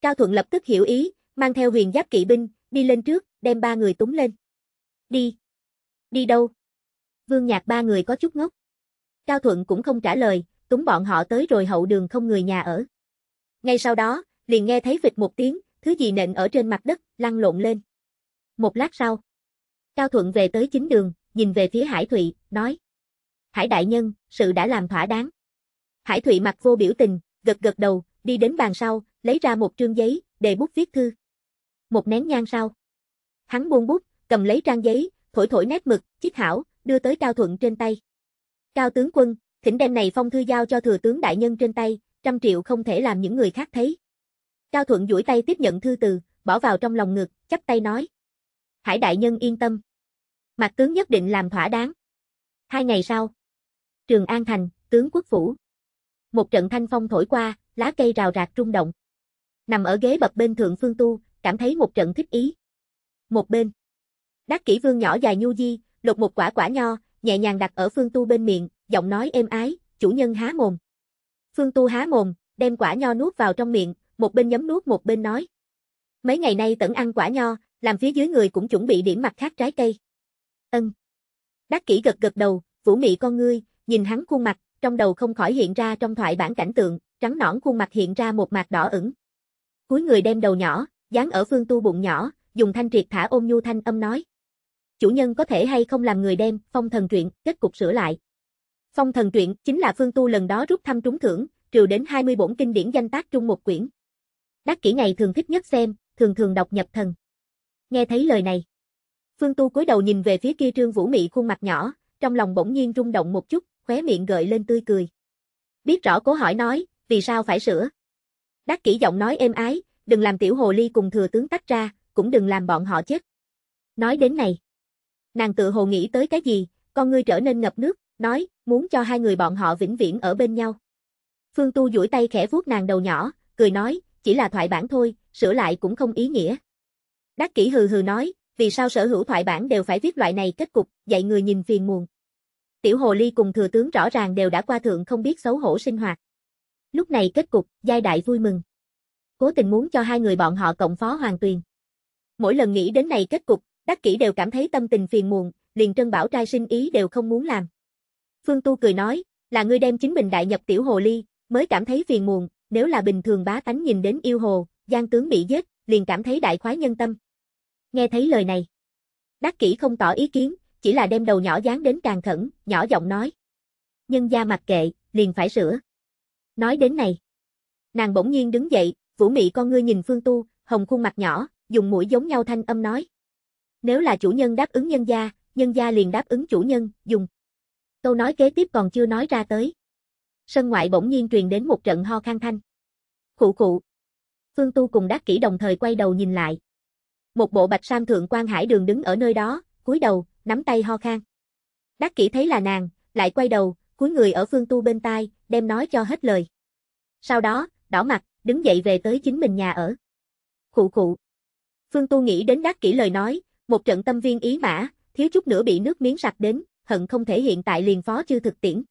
Cao Thuận lập tức hiểu ý, mang theo huyền giáp kỵ binh, đi lên trước, đem ba người túng lên. Đi. Đi đâu? Vương Nhạc ba người có chút ngốc. Cao Thuận cũng không trả lời, túng bọn họ tới rồi hậu đường không người nhà ở. Ngay sau đó, liền nghe thấy vịt một tiếng, thứ gì nện ở trên mặt đất, lăn lộn lên. Một lát sau, Cao Thuận về tới chính đường, nhìn về phía Hải Thụy, nói. Hải đại nhân, sự đã làm thỏa đáng. Hải Thụy mặt vô biểu tình, gật gật đầu, đi đến bàn sau, lấy ra một trương giấy, đề bút viết thư. Một nén nhang sau. Hắn buông bút, cầm lấy trang giấy, thổi thổi nét mực, chiếc hảo, đưa tới Cao Thuận trên tay. Cao tướng quân, thỉnh đem này phong thư giao cho thừa tướng đại nhân trên tay, trăm triệu không thể làm những người khác thấy. Cao Thuận duỗi tay tiếp nhận thư từ, bỏ vào trong lòng ngực, chắp tay nói. Hải đại nhân yên tâm. Mặt tướng nhất định làm thỏa đáng. Hai ngày sau. Trường An Thành, tướng quốc phủ. Một trận thanh phong thổi qua, lá cây rào rạc rung động. Nằm ở ghế bập bên thượng phương tu, cảm thấy một trận thích ý. Một bên. Đắc kỷ vương nhỏ dài nhu di, lột một quả quả nho, nhẹ nhàng đặt ở phương tu bên miệng, giọng nói êm ái, chủ nhân há mồm. Phương tu há mồm, đem quả nho nuốt vào trong miệng, một bên nhấm nuốt một bên nói. Mấy ngày nay tẩn ăn quả nho, làm phía dưới người cũng chuẩn bị điểm mặt khác trái cây. Ân. Đắc kỷ gật gật đầu, vũ mị con ngươi, nhìn hắn khuôn mặt, trong đầu không khỏi hiện ra trong thoại bản cảnh tượng, trắng nõn khuôn mặt hiện ra một mặt đỏ ửng. Cuối người đem đầu nhỏ, dán ở phương tu bụng nhỏ, dùng thanh triệt thả ôm nhu thanh âm nói. Chủ nhân có thể hay không làm người đem, phong thần truyện, kết cục sửa lại. Phong thần truyện chính là phương tu lần đó rút thăm trúng thưởng, trừ đến 24 kinh điển danh tác trung một quyển. Đắc kỹ ngày thường thích nhất xem, thường thường đọc nhập thần. Nghe thấy lời này. Phương tu cúi đầu nhìn về phía kia trương vũ mị khuôn mặt nhỏ, trong lòng bỗng nhiên rung động một chút, khóe miệng gợi lên tươi cười. Biết rõ cố hỏi nói, vì sao phải sửa? Đắc kỹ giọng nói êm ái, đừng làm tiểu hồ ly cùng thừa tướng tách ra, cũng đừng làm bọn họ chết. Nói đến này, nàng tự hồ nghĩ tới cái gì, con ngươi trở nên ngập nước, nói, muốn cho hai người bọn họ vĩnh viễn ở bên nhau. Phương Tu duỗi tay khẽ vuốt nàng đầu nhỏ, cười nói, chỉ là thoại bản thôi, sửa lại cũng không ý nghĩa. Đắc kỹ hừ hừ nói, vì sao sở hữu thoại bản đều phải viết loại này kết cục, dạy người nhìn phiền muộn. Tiểu hồ ly cùng thừa tướng rõ ràng đều đã qua thượng không biết xấu hổ sinh hoạt. Lúc này kết cục, giai đại vui mừng. Cố tình muốn cho hai người bọn họ cộng phó hoàng tuyền. Mỗi lần nghĩ đến này kết cục, đắc kỹ đều cảm thấy tâm tình phiền muộn, liền trân bảo trai sinh ý đều không muốn làm. Phương Tu cười nói, là ngươi đem chính mình đại nhập tiểu hồ ly, mới cảm thấy phiền muộn, nếu là bình thường bá tánh nhìn đến yêu hồ, gian tướng bị giết, liền cảm thấy đại khoái nhân tâm. Nghe thấy lời này, Đắc kỹ không tỏ ý kiến, chỉ là đem đầu nhỏ dán đến càng khẩn, nhỏ giọng nói. Nhân gia mặc kệ, liền phải sửa. Nói đến này. Nàng bỗng nhiên đứng dậy, vũ mị con ngươi nhìn Phương Tu, hồng khuôn mặt nhỏ, dùng mũi giống nhau thanh âm nói. Nếu là chủ nhân đáp ứng nhân gia, nhân gia liền đáp ứng chủ nhân, dùng. Câu nói kế tiếp còn chưa nói ra tới. Sân ngoại bỗng nhiên truyền đến một trận ho khang thanh. Khụ khụ. Phương Tu cùng đắc kỷ đồng thời quay đầu nhìn lại. Một bộ bạch sam thượng quan hải đường đứng ở nơi đó, cúi đầu, nắm tay ho khan. Đắc kỷ thấy là nàng, lại quay đầu, cúi người ở phương tu bên tai, đem nói cho hết lời. Sau đó, đỏ mặt, đứng dậy về tới chính mình nhà ở. Khụ khụ. Phương tu nghĩ đến đắc kỷ lời nói, một trận tâm viên ý mã, thiếu chút nữa bị nước miếng sặc đến, hận không thể hiện tại liền phó chư thực tiễn.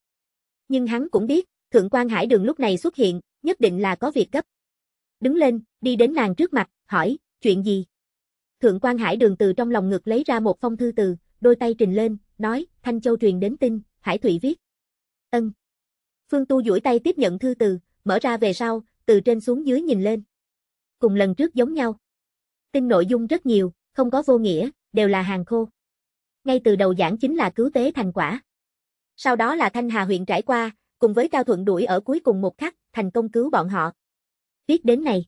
Nhưng hắn cũng biết, thượng quan hải đường lúc này xuất hiện, nhất định là có việc gấp Đứng lên, đi đến nàng trước mặt, hỏi, chuyện gì? Thượng quan hải đường từ trong lòng ngực lấy ra một phong thư từ, đôi tay trình lên, nói, Thanh Châu truyền đến tin, Hải Thụy viết. Ân. Phương Tu duỗi tay tiếp nhận thư từ, mở ra về sau, từ trên xuống dưới nhìn lên. Cùng lần trước giống nhau. Tin nội dung rất nhiều, không có vô nghĩa, đều là hàng khô. Ngay từ đầu giảng chính là cứu tế thành quả. Sau đó là Thanh Hà huyện trải qua, cùng với Cao Thuận đuổi ở cuối cùng một khắc, thành công cứu bọn họ. Viết đến này.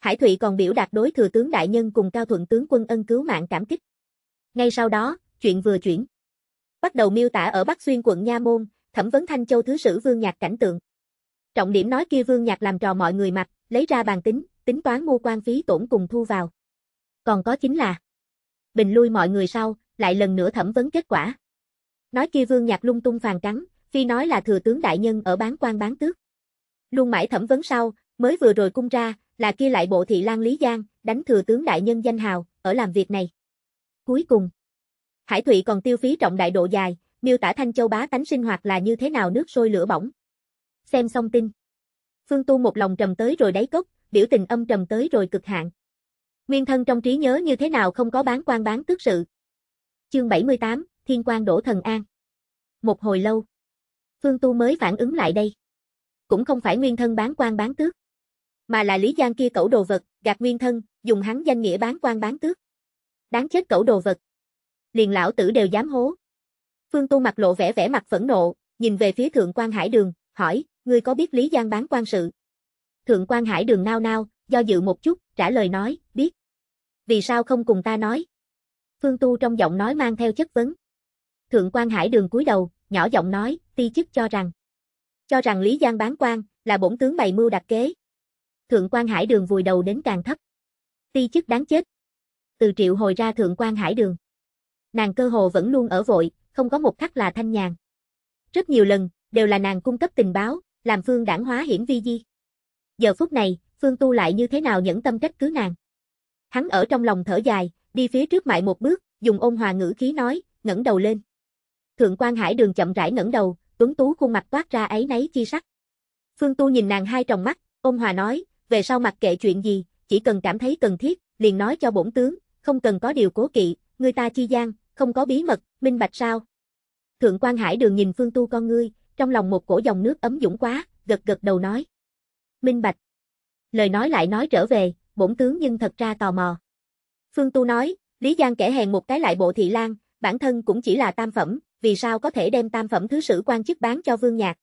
Hải Thụy còn biểu đạt đối thừa tướng đại nhân cùng Cao Thuận tướng quân ân cứu mạng cảm kích. Ngay sau đó, chuyện vừa chuyển. Bắt đầu miêu tả ở Bắc Xuyên quận Nha Môn, thẩm vấn Thanh Châu Thứ Sử Vương Nhạc cảnh tượng. Trọng điểm nói kia Vương Nhạc làm trò mọi người mặt, lấy ra bàn tính, tính toán mua quan phí tổn cùng thu vào. Còn có chính là bình lui mọi người sau, lại lần nữa thẩm vấn kết quả. Nói kia Vương Nhạc lung tung phàn cắn, phi nói là thừa tướng đại nhân ở bán quan bán tước. Luôn mãi thẩm vấn sau, mới vừa rồi cung ra, là kia lại bộ thị Lan Lý Giang, đánh thừa tướng đại nhân danh hào, ở làm việc này. Cuối cùng, Hải Thụy còn tiêu phí trọng đại độ dài, miêu tả Thanh Châu bá tánh sinh hoạt là như thế nào nước sôi lửa bỏng. Xem xong tin. Phương Tu một lòng trầm tới rồi đáy cốc, biểu tình âm trầm tới rồi cực hạn. Nguyên thân trong trí nhớ như thế nào không có bán quan bán tước sự. Chương 78, Thiên quan đổ thần an. Một hồi lâu, Phương Tu mới phản ứng lại đây. Cũng không phải nguyên thân bán quan bán tước, mà là Lý Giang kia cẩu đồ vật, gạt nguyên thân, dùng hắn danh nghĩa bán quan bán tước. Đáng chết cẩu đồ vật. Liền lão tử đều dám hố. Phương Tu mặt lộ vẻ vẻ mặt phẫn nộ, nhìn về phía thượng quan hải đường, hỏi, ngươi có biết Lý Giang bán quan sự? Thượng quan hải đường nao nao, do dự một chút, trả lời nói, biết. Vì sao không cùng ta nói? Phương Tu trong giọng nói mang theo chất vấn. Thượng quan hải đường cúi đầu, nhỏ giọng nói, ti chức cho rằng. Cho rằng Lý Giang bán quan, là bổn tướng bày mưu đặt kế. Thượng quan hải đường vùi đầu đến càng thấp. Ti chức đáng chết. Từ triệu hồi ra thượng quan hải đường. Nàng cơ hồ vẫn luôn ở vội, không có một khắc là thanh nhàn. Rất nhiều lần, đều là nàng cung cấp tình báo, làm phương đảng hóa hiển vi di. Giờ phút này, phương tu lại như thế nào nhẫn tâm trách cứ nàng. Hắn ở trong lòng thở dài, đi phía trước mại một bước, dùng ôn hòa ngữ khí nói, ngẩng đầu lên. Thượng quan hải đường chậm rãi ngẩng đầu, tuấn tú khuôn mặt toát ra ấy nấy chi sắc. Phương tu nhìn nàng hai tròng mắt, ôn hòa nói, về sau mặc kệ chuyện gì, chỉ cần cảm thấy cần thiết, liền nói cho bổn tướng, không cần có điều cố kỵ, người ta chi gian, không có bí mật, minh bạch sao. Thượng quan hải đường nhìn phương tu con ngươi, trong lòng một cổ dòng nước ấm dũng quá, gật gật đầu nói. Minh bạch. Lời nói lại nói trở về, bổn tướng nhưng thật ra tò mò. Phương Tu nói, Lý Giang kẻ hèn một cái lại bộ thị lan, bản thân cũng chỉ là tam phẩm, vì sao có thể đem tam phẩm thứ sử quan chức bán cho Vương Nhạc.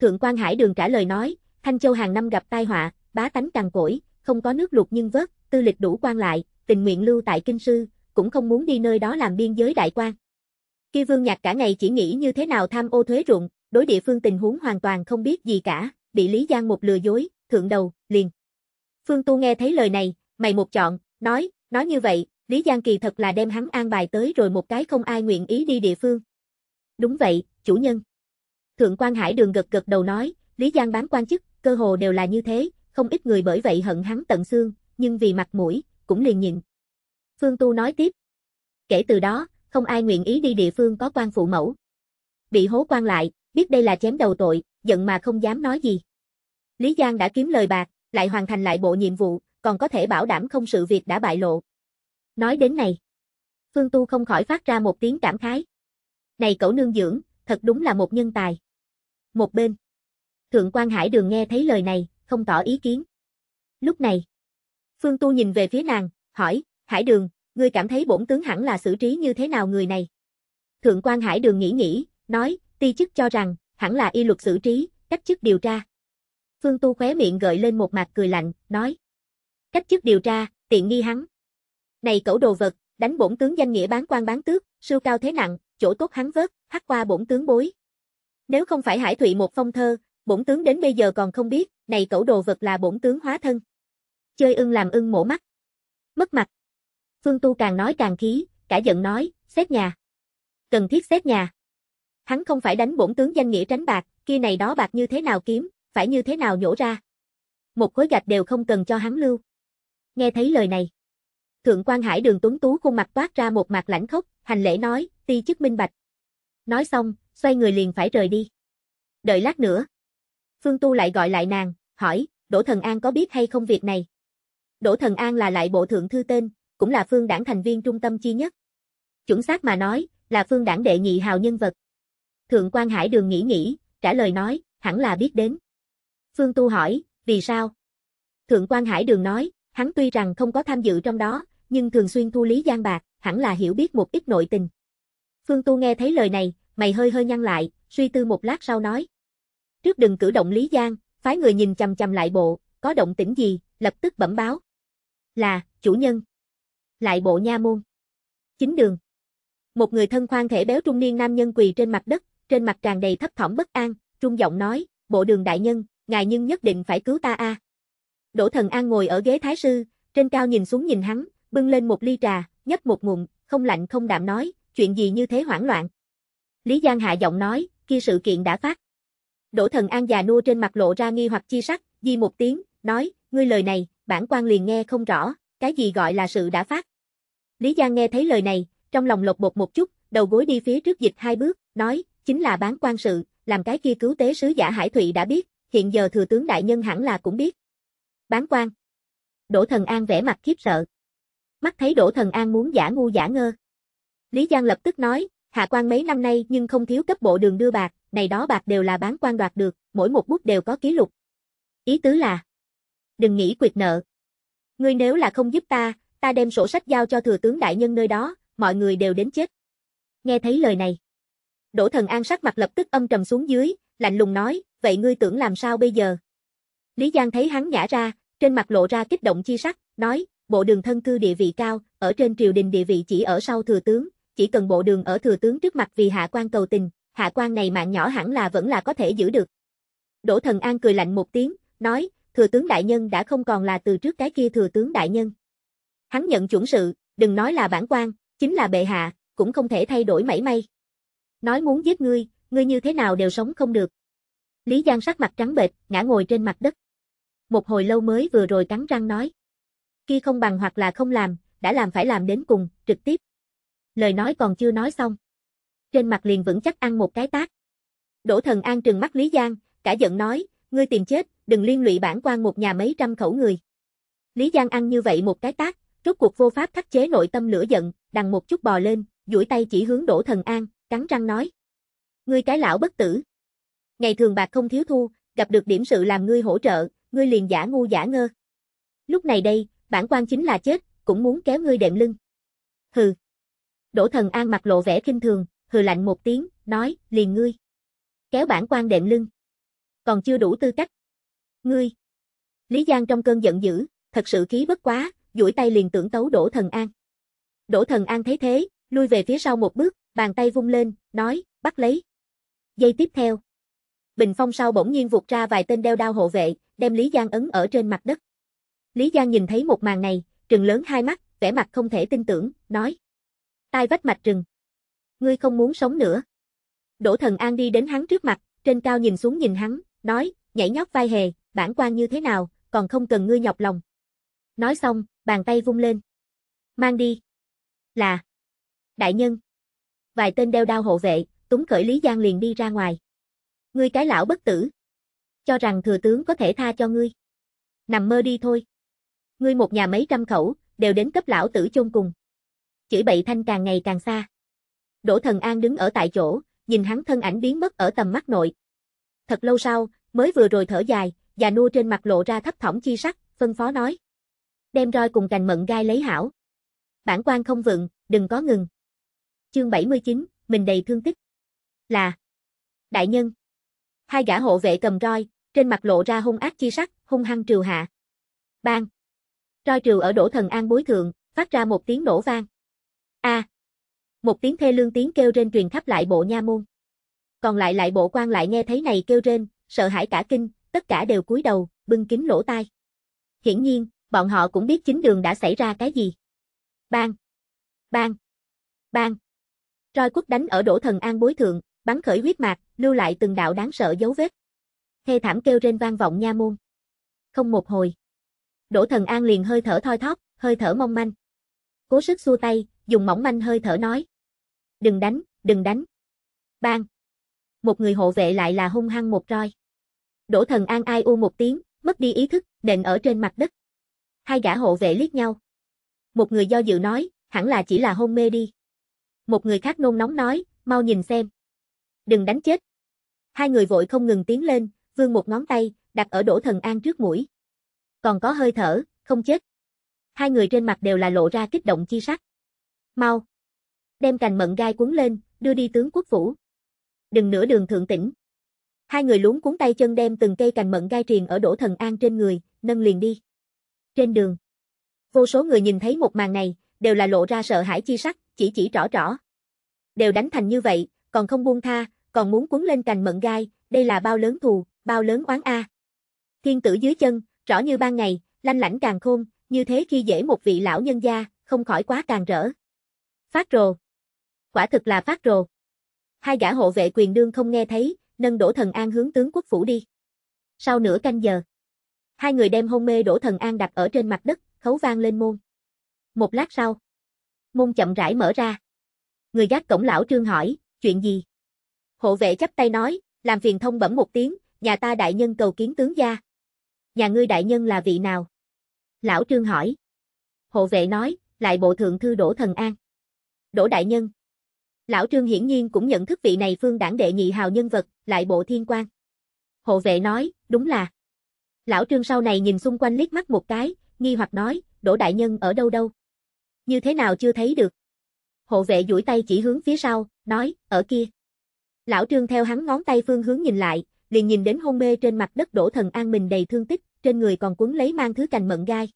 Thượng quan Hải Đường trả lời nói, Thanh Châu hàng năm gặp tai họa, bá tánh cằn cỗi, không có nước lụt nhưng vớt, tư lịch đủ quan lại, tình nguyện lưu tại kinh sư, cũng không muốn đi nơi đó làm biên giới đại quan. Kia Vương Nhạc cả ngày chỉ nghĩ như thế nào tham ô thuế ruộng, đối địa phương tình huống hoàn toàn không biết gì cả, bị Lý Giang một lừa dối, thượng đầu, liền. Phương Tu nghe thấy lời này, mày một chọn, nói, nói như vậy, Lý Giang kỳ thật là đem hắn an bài tới rồi một cái không ai nguyện ý đi địa phương. Đúng vậy, chủ nhân. Thượng quan Hải Đường gật gật đầu nói, Lý Giang bán quan chức, cơ hồ đều là như thế, không ít người bởi vậy hận hắn tận xương, nhưng vì mặt mũi, cũng liền nhịn. Phương Tu nói tiếp. Kể từ đó, không ai nguyện ý đi địa phương có quan phụ mẫu. Bị hố quan lại, biết đây là chém đầu tội, giận mà không dám nói gì. Lý Giang đã kiếm lời bạc, lại hoàn thành lại bộ nhiệm vụ, còn có thể bảo đảm không sự việc đã bại lộ. Nói đến này, Phương Tu không khỏi phát ra một tiếng cảm khái. Này cậu nương dưỡng, thật đúng là một nhân tài. Một bên, Thượng quan Hải Đường nghe thấy lời này, không tỏ ý kiến. Lúc này, Phương Tu nhìn về phía nàng, hỏi, Hải Đường, ngươi cảm thấy bổn tướng hẳn là xử trí như thế nào người này? Thượng quan Hải Đường nghĩ nghĩ, nói, ti chức cho rằng, hẳn là y luật xử trí, cách chức điều tra. Phương Tu khóe miệng gợi lên một mặt cười lạnh, nói. Cách chức điều tra, tiện nghi hắn. Này cẩu đồ vật, đánh bổn tướng danh nghĩa bán quan bán tước, sưu cao thế nặng, chỗ tốt hắn vớt, hắc qua bổn tướng bối. Nếu không phải Hải Thụy một phong thơ, bổn tướng đến bây giờ còn không biết, này cẩu đồ vật là bổn tướng hóa thân. Chơi ưng làm ưng mổ mắt. Mất mặt. Phương Tu càng nói càng khí, cả giận nói, xét nhà. Cần thiết xét nhà. Hắn không phải đánh bổn tướng danh nghĩa tránh bạc, kia này đó bạc như thế nào kiếm, phải như thế nào nhổ ra. Một khối gạch đều không cần cho hắn lưu. Nghe thấy lời này. Thượng quan Hải đường tuấn tú khuôn mặt toát ra một mặt lãnh khốc, hành lễ nói, ti chức minh bạch. Nói xong, xoay người liền phải rời đi. Đợi lát nữa. Phương Tu lại gọi lại nàng, hỏi, Đỗ Thần An có biết hay không việc này? Đỗ Thần An là lại bộ thượng thư tên, cũng là phương đảng thành viên trung tâm chi nhất. Chuẩn xác mà nói, là phương đảng đệ nhị hào nhân vật. Thượng quan Hải đường nghĩ nghĩ, trả lời nói, hẳn là biết đến. Phương Tu hỏi, vì sao? Thượng quan Hải đường nói, hắn tuy rằng không có tham dự trong đó, nhưng thường xuyên thu lý gian bạc, hẳn là hiểu biết một ít nội tình. Phương Tu nghe thấy lời này, mày hơi hơi nhăn lại, suy tư một lát sau nói. Trước đừng cử động Lý Giang, phái người nhìn chằm chằm lại bộ, có động tĩnh gì, lập tức bẩm báo. Là, chủ nhân. Lại bộ nha môn. Chính đường. Một người thân khoan thể béo trung niên nam nhân quỳ trên mặt đất, trên mặt tràn đầy thấp thỏm bất an, trung giọng nói, bộ đường đại nhân, ngài nhưng nhất định phải cứu ta a. Đỗ Thần An ngồi ở ghế thái sư, trên cao nhìn xuống nhìn hắn, bưng lên một ly trà, nhấp một ngụm, không lạnh không đạm nói, chuyện gì như thế hoảng loạn. Lý Giang hạ giọng nói, kia sự kiện đã phát. Đỗ Thần An già nua trên mặt lộ ra nghi hoặc chi sắc, di một tiếng, nói, ngươi lời này, bản quan liền nghe không rõ, cái gì gọi là sự đã phát. Lý Giang nghe thấy lời này, trong lòng lột bột một chút, đầu gối đi phía trước dịch hai bước, nói, chính là bán quan sự, làm cái kia cứu tế sứ giả Hải Thụy đã biết, hiện giờ thừa tướng đại nhân hẳn là cũng biết. Bán quan. Đỗ Thần An vẽ mặt khiếp sợ. Mắt thấy Đỗ Thần An muốn giả ngu giả ngơ. Lý Giang lập tức nói, Hạ quan mấy năm nay nhưng không thiếu cấp bộ đường đưa bạc, này đó bạc đều là bán quan đoạt được, mỗi một bút đều có ký lục. Ý tứ là, đừng nghĩ quyệt nợ. Ngươi nếu là không giúp ta, ta đem sổ sách giao cho thừa tướng đại nhân nơi đó, mọi người đều đến chết. Nghe thấy lời này, Đỗ Thần An sắc mặt lập tức âm trầm xuống dưới, lạnh lùng nói, vậy ngươi tưởng làm sao bây giờ? Lý Giang thấy hắn nhả ra, trên mặt lộ ra kích động chi sắc, nói, bộ đường thân cư địa vị cao, ở trên triều đình địa vị chỉ ở sau thừa tướng, chỉ cần bộ đường ở thừa tướng trước mặt vì hạ quan cầu tình, hạ quan này mạng nhỏ hẳn là vẫn là có thể giữ được. Đỗ Thần An cười lạnh một tiếng, nói, thừa tướng đại nhân đã không còn là từ trước cái kia thừa tướng đại nhân. Hắn nhận chuẩn sự, đừng nói là bản quan, chính là bệ hạ, cũng không thể thay đổi mảy may. Nói muốn giết ngươi, ngươi như thế nào đều sống không được. Lý Giang sắc mặt trắng bệch, ngã ngồi trên mặt đất. Một hồi lâu mới vừa rồi cắn răng nói. Khi không bằng hoặc là không làm, đã làm phải làm đến cùng, trực tiếp. Lời nói còn chưa nói xong. Trên mặt liền vững chắc ăn một cái tác. Đỗ thần an trừng mắt Lý Giang, cả giận nói, ngươi tìm chết, đừng liên lụy bản quan một nhà mấy trăm khẩu người. Lý Giang ăn như vậy một cái tác, rốt cuộc vô pháp khắc chế nội tâm lửa giận, đằng một chút bò lên, duỗi tay chỉ hướng Đỗ Thần An, cắn răng nói. Ngươi cái lão bất tử. Ngày thường bạc không thiếu thu, gặp được điểm sự làm ngươi hỗ trợ, ngươi liền giả ngu giả ngơ. Lúc này đây, bản quan chính là chết, cũng muốn kéo ngươi đệm lưng. Hừ. Đỗ Thần An mặt lộ vẻ kinh thường, hừ lạnh một tiếng, nói, liền ngươi. Kéo bản quan đệm lưng. Còn chưa đủ tư cách. Ngươi. Lý Giang trong cơn giận dữ, thật sự khí bất quá, duỗi tay liền tưởng tấu Đỗ Thần An. Đỗ Thần An thấy thế, lui về phía sau một bước, bàn tay vung lên, nói, bắt lấy. Giây tiếp theo. Bình phong sau bỗng nhiên vụt ra vài tên đeo đao hộ vệ, đem Lý Giang ấn ở trên mặt đất. Lý Giang nhìn thấy một màn này, trừng lớn hai mắt, vẻ mặt không thể tin tưởng, nói. Tai vách mạch rừng, Ngươi không muốn sống nữa. Đỗ thần an đi đến hắn trước mặt, trên cao nhìn xuống nhìn hắn, nói, nhảy nhót vai hề, bản quan như thế nào, còn không cần ngươi nhọc lòng. Nói xong, bàn tay vung lên. Mang đi. Là. Đại nhân. Vài tên đeo đao hộ vệ, túng khởi Lý Giang liền đi ra ngoài. Ngươi cái lão bất tử. Cho rằng thừa tướng có thể tha cho ngươi. Nằm mơ đi thôi. Ngươi một nhà mấy trăm khẩu, đều đến cấp lão tử chôn cùng. Chửi bậy thanh càng ngày càng xa. Đỗ Thần An đứng ở tại chỗ, nhìn hắn thân ảnh biến mất ở tầm mắt nội. Thật lâu sau, mới vừa rồi thở dài, già nua trên mặt lộ ra thấp thỏm chi sắc, phân phó nói. Đem roi cùng cành mận gai lấy hảo. Bản quan không vựng, đừng có ngừng. Chương 79, mình đầy thương tích. Là. Đại nhân. Hai gã hộ vệ cầm roi, trên mặt lộ ra hung ác chi sắc, hung hăng trừ hạ. Bang. Roi trừ ở đổ thần an bối thượng, phát ra một tiếng nổ vang. A. Một tiếng thê lương tiếng kêu trên truyền khắp lại bộ nha môn. Còn lại lại bộ quan lại nghe thấy này kêu trên, sợ hãi cả kinh, tất cả đều cúi đầu, bưng kín lỗ tai. Hiển nhiên, bọn họ cũng biết chính đường đã xảy ra cái gì. Bang! Bang! Bang! Roi quất đánh ở đổ thần an bối thượng, bắn khởi huyết mạc, lưu lại từng đạo đáng sợ dấu vết. Thê thảm kêu trên vang vọng nha môn. Không một hồi. Đỗ thần an liền hơi thở thoi thóp, hơi thở mong manh. Cố sức xua tay, dùng mỏng manh hơi thở nói. Đừng đánh, đừng đánh. Bang. Một người hộ vệ lại là hung hăng một roi. Đỗ thần an ai u một tiếng, mất đi ý thức, nện ở trên mặt đất. Hai gã hộ vệ liếc nhau. Một người do dự nói, hẳn là chỉ là hôn mê đi. Một người khác nôn nóng nói, mau nhìn xem. Đừng đánh chết. Hai người vội không ngừng tiến lên, vươn một ngón tay, đặt ở đỗ thần an trước mũi. Còn có hơi thở, không chết. Hai người trên mặt đều là lộ ra kích động chi sắc. Mau. Đem cành mận gai cuốn lên, đưa đi tướng quốc phủ. Đừng nửa đường thượng tỉnh. Hai người luống cuốn tay chân đem từng cây cành mận gai triền ở đổ thần an trên người, nâng liền đi. Trên đường. Vô số người nhìn thấy một màn này, đều là lộ ra sợ hãi chi sắc, chỉ chỉ rõ rõ. Đều đánh thành như vậy, còn không buông tha, còn muốn cuốn lên cành mận gai, đây là bao lớn thù, bao lớn oán a. Thiên tử dưới chân, rõ như ban ngày, lanh lãnh càng khôn, như thế khi dễ một vị lão nhân gia, không khỏi quá càng rỡ. Phát rồ. Quả thực là phát rồ. Hai gã hộ vệ quyền đương không nghe thấy, nâng đổ thần an hướng tướng quốc phủ đi. Sau nửa canh giờ, hai người đem hôn mê đổ thần an đặt ở trên mặt đất, khấu vang lên môn. Một lát sau, môn chậm rãi mở ra. Người gác cổng lão trương hỏi, chuyện gì? Hộ vệ chắp tay nói, làm phiền thông bẩm một tiếng, nhà ta đại nhân cầu kiến tướng gia. Nhà ngươi đại nhân là vị nào? Lão trương hỏi. Hộ vệ nói, lại bộ thượng thư đổ thần an. Đỗ đại nhân. Lão Trương hiển nhiên cũng nhận thức vị này phương đảng đệ nhị hào nhân vật, lại bộ thiên quan. Hộ vệ nói, đúng là. Lão Trương sau này nhìn xung quanh liếc mắt một cái, nghi hoặc nói, đỗ đại nhân ở đâu đâu? Như thế nào chưa thấy được? Hộ vệ duỗi tay chỉ hướng phía sau, nói, ở kia. Lão Trương theo hắn ngón tay phương hướng nhìn lại, liền nhìn đến hôn mê trên mặt đất đổ thần an mình đầy thương tích, trên người còn quấn lấy mang thứ cành mận gai.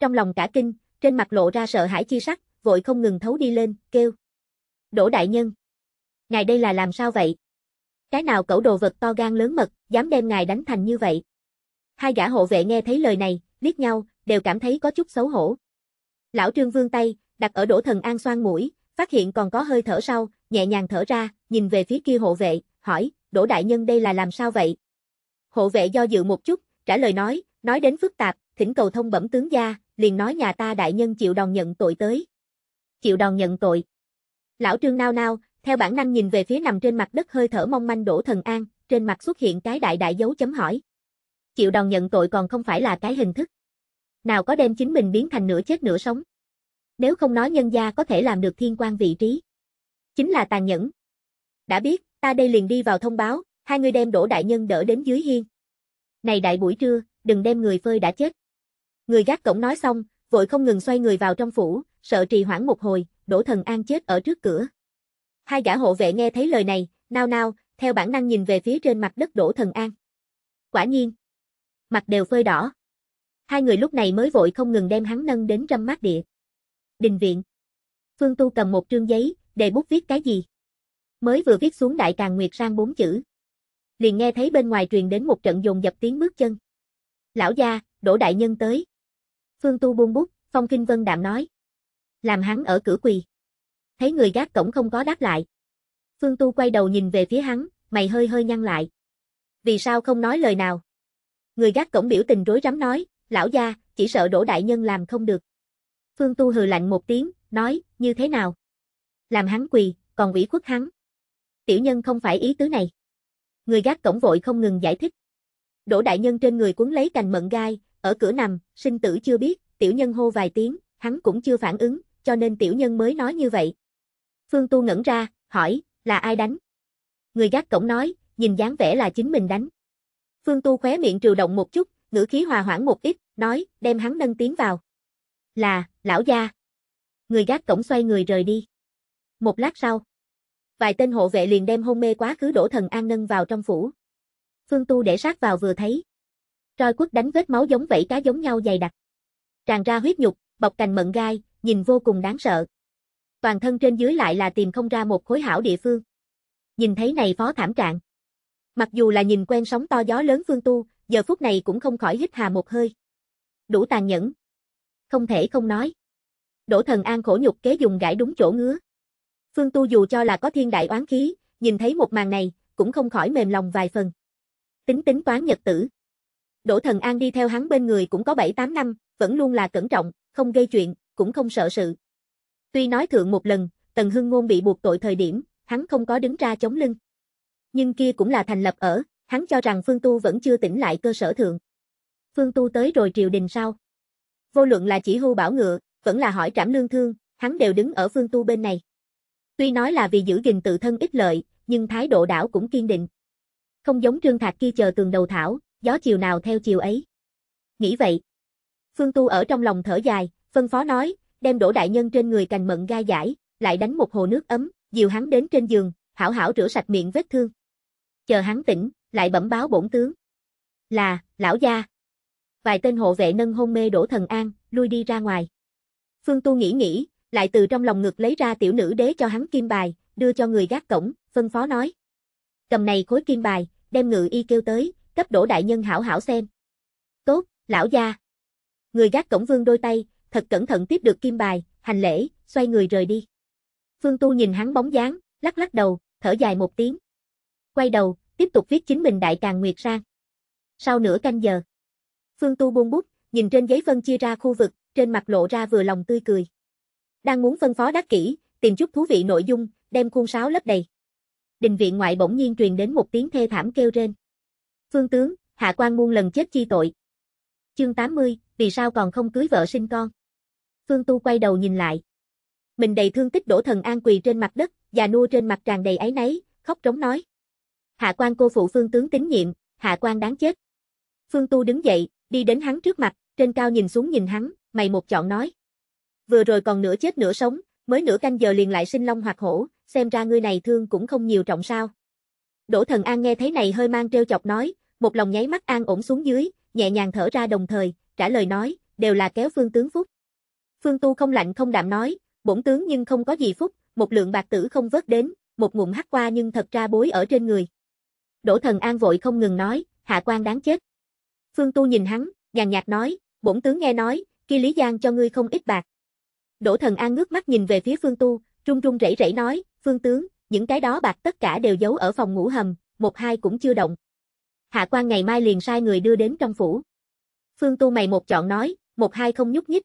Trong lòng cả kinh, trên mặt lộ ra sợ hãi chi sắc, vội không ngừng thấu đi lên, kêu. Đỗ đại nhân. Ngài đây là làm sao vậy? Cái nào cẩu đồ vật to gan lớn mật, dám đem ngài đánh thành như vậy? Hai gã hộ vệ nghe thấy lời này, liếc nhau, đều cảm thấy có chút xấu hổ. Lão Trương vương tay, đặt ở đổ thần an xoan mũi, phát hiện còn có hơi thở sau, nhẹ nhàng thở ra, nhìn về phía kia hộ vệ, hỏi, đỗ đại nhân đây là làm sao vậy? Hộ vệ do dự một chút, trả lời nói, nói đến phức tạp, thỉnh cầu thông bẩm tướng gia, liền nói nhà ta đại nhân chịu đòn nhận tội tới. Chịu đòn nhận tội. Lão Trương nao nao, theo bản năng nhìn về phía nằm trên mặt đất hơi thở mong manh đổ thần an, trên mặt xuất hiện cái đại đại dấu chấm hỏi. Chịu đòn nhận tội còn không phải là cái hình thức. Nào có đem chính mình biến thành nửa chết nửa sống. Nếu không nói nhân gia có thể làm được thiên quan vị trí. Chính là tàn nhẫn. Đã biết, ta đây liền đi vào thông báo, hai người đem đổ đại nhân đỡ đến dưới hiên. Này đại buổi trưa, đừng đem người phơi đã chết. Người gác cổng nói xong, vội không ngừng xoay người vào trong phủ, sợ trì hoãn một hồi, đổ thần an chết ở trước cửa. Hai gã hộ vệ nghe thấy lời này, nao nao, theo bản năng nhìn về phía trên mặt đất đổ thần an. Quả nhiên, mặt đều phơi đỏ. Hai người lúc này mới vội không ngừng đem hắn nâng đến trăm mát địa. Đình viện. Phương Tu cầm một trương giấy, đề bút viết cái gì? Mới vừa viết xuống đại càng nguyệt sang bốn chữ. Liền nghe thấy bên ngoài truyền đến một trận dồn dập tiếng bước chân. Lão gia, đổ đại nhân tới. Phương Tu buông bút, Phong Kinh Vân đạm nói. Làm hắn ở cửa quỳ. Thấy người gác cổng không có đáp lại. Phương Tu quay đầu nhìn về phía hắn, mày hơi hơi nhăn lại. Vì sao không nói lời nào? Người gác cổng biểu tình rối rắm nói, lão gia, chỉ sợ đổ đại nhân làm không được. Phương Tu hừ lạnh một tiếng, nói, như thế nào? Làm hắn quỳ, còn ủy khuất hắn. Tiểu nhân không phải ý tứ này. Người gác cổng vội không ngừng giải thích. Đỗ đại nhân trên người cuốn lấy cành mận gai, ở cửa nằm, sinh tử chưa biết, tiểu nhân hô vài tiếng, hắn cũng chưa phản ứng, cho nên tiểu nhân mới nói như vậy. Phương Tu ngẩn ra, hỏi, là ai đánh? Người gác cổng nói, nhìn dáng vẻ là chính mình đánh. Phương Tu khóe miệng trừ động một chút, ngữ khí hòa hoãn một ít, nói, đem hắn nâng tiến vào. Là, lão gia. Người gác cổng xoay người rời đi. Một lát sau, vài tên hộ vệ liền đem hôn mê quá khứ đổ thần an nâng vào trong phủ. Phương Tu để sát vào vừa thấy. Roi quất đánh vết máu giống vảy cá giống nhau dày đặc. Tràn ra huyết nhục, bọc cành mận gai, nhìn vô cùng đáng sợ. Toàn thân trên dưới lại là tìm không ra một khối hảo địa phương. Nhìn thấy này phó thảm trạng. Mặc dù là nhìn quen sóng to gió lớn Phương Tu, giờ phút này cũng không khỏi hít hà một hơi. Đủ tàn nhẫn. Không thể không nói. Đỗ thần an khổ nhục kế dùng gãi đúng chỗ ngứa. Phương Tu dù cho là có thiên đại oán khí, nhìn thấy một màn này, cũng không khỏi mềm lòng vài phần. Tính tính toán nhật tử. Đỗ thần an đi theo hắn bên người cũng có 7-8 năm, vẫn luôn là cẩn trọng, không gây chuyện, cũng không sợ sự. Tuy nói thượng một lần, Tần Hưng Ngôn bị buộc tội thời điểm, hắn không có đứng ra chống lưng. Nhưng kia cũng là thành lập ở, hắn cho rằng Phương Tu vẫn chưa tỉnh lại cơ sở thượng. Phương Tu tới rồi triều đình sau. Vô luận là chỉ hưu bảo ngựa, vẫn là hỏi trảm lương thương, hắn đều đứng ở Phương Tu bên này. Tuy nói là vì giữ gìn tự thân ích lợi, nhưng thái độ đảo cũng kiên định. Không giống Trương Thạc kia chờ tường đầu thảo, gió chiều nào theo chiều ấy. Nghĩ vậy. Phương Tu ở trong lòng thở dài, phân phó nói, đem đổ đại nhân trên người cành mận gai giải, lại đánh một hồ nước ấm, dìu hắn đến trên giường, hảo hảo rửa sạch miệng vết thương. Chờ hắn tỉnh, lại bẩm báo bổn tướng. Là, lão gia. Vài tên hộ vệ nâng hôn mê đổ thần an, lui đi ra ngoài. Phương Tu nghĩ nghĩ, lại từ trong lòng ngực lấy ra tiểu nữ đế cho hắn kim bài, đưa cho người gác cổng, phân phó nói. Cầm này khối kim bài, đem ngự y kêu tới, cấp đổ đại nhân hảo hảo xem. Tốt, lão gia. Người gác cổng vương đôi tay, thật cẩn thận tiếp được kim bài, hành lễ, xoay người rời đi. Phương Tu nhìn hắn bóng dáng, lắc lắc đầu, thở dài một tiếng. Quay đầu, tiếp tục viết chính mình đại càng nguyệt sang. Sau nửa canh giờ, Phương Tu buông bút, nhìn trên giấy phân chia ra khu vực, trên mặt lộ ra vừa lòng tươi cười. Đang muốn phân phó đắc kỹ, tìm chút thú vị nội dung, đem khuôn sáo lấp đầy. Đình viện ngoại bỗng nhiên truyền đến một tiếng thê thảm kêu rên. Phương tướng, hạ quan muôn lần chết chi tội. Chương 80, vì sao còn không cưới vợ sinh con? Phương Tu quay đầu nhìn lại. Mình đầy thương tích đổ thần an quỳ trên mặt đất, già nua trên mặt tràn đầy áy náy, khóc trống nói. Hạ quan cô phụ phương tướng tín nhiệm, hạ quan đáng chết. Phương Tu đứng dậy, đi đến hắn trước mặt, trên cao nhìn xuống nhìn hắn, mày một chọn nói. Vừa rồi còn nửa chết nửa sống, mới nửa canh giờ liền lại sinh long hoặc hổ, xem ra ngươi này thương cũng không nhiều trọng sao. Đỗ Thần An nghe thấy này hơi mang treo chọc nói, một lòng nháy mắt an ổn xuống dưới, nhẹ nhàng thở ra đồng thời, trả lời nói, đều là kéo phương tướng phúc. Phương Tu không lạnh không đạm nói, bổn tướng nhưng không có gì phúc, một lượng bạc tử không vớt đến, một ngụm hắt qua nhưng thật ra bối ở trên người. Đỗ Thần An vội không ngừng nói, hạ quan đáng chết. Phương Tu nhìn hắn, nhàn nhạt nói, bổn tướng nghe nói, kia Lý Giang cho ngươi không ít bạc. Đỗ Thần An ngước mắt nhìn về phía Phương Tu, trung trung rẩy rẩy nói, Phương tướng, những cái đó bạc tất cả đều giấu ở phòng ngủ hầm, một hai cũng chưa động. Hạ quan ngày mai liền sai người đưa đến trong phủ. Phương Tu mày một chọn nói, một hai không nhúc nhích.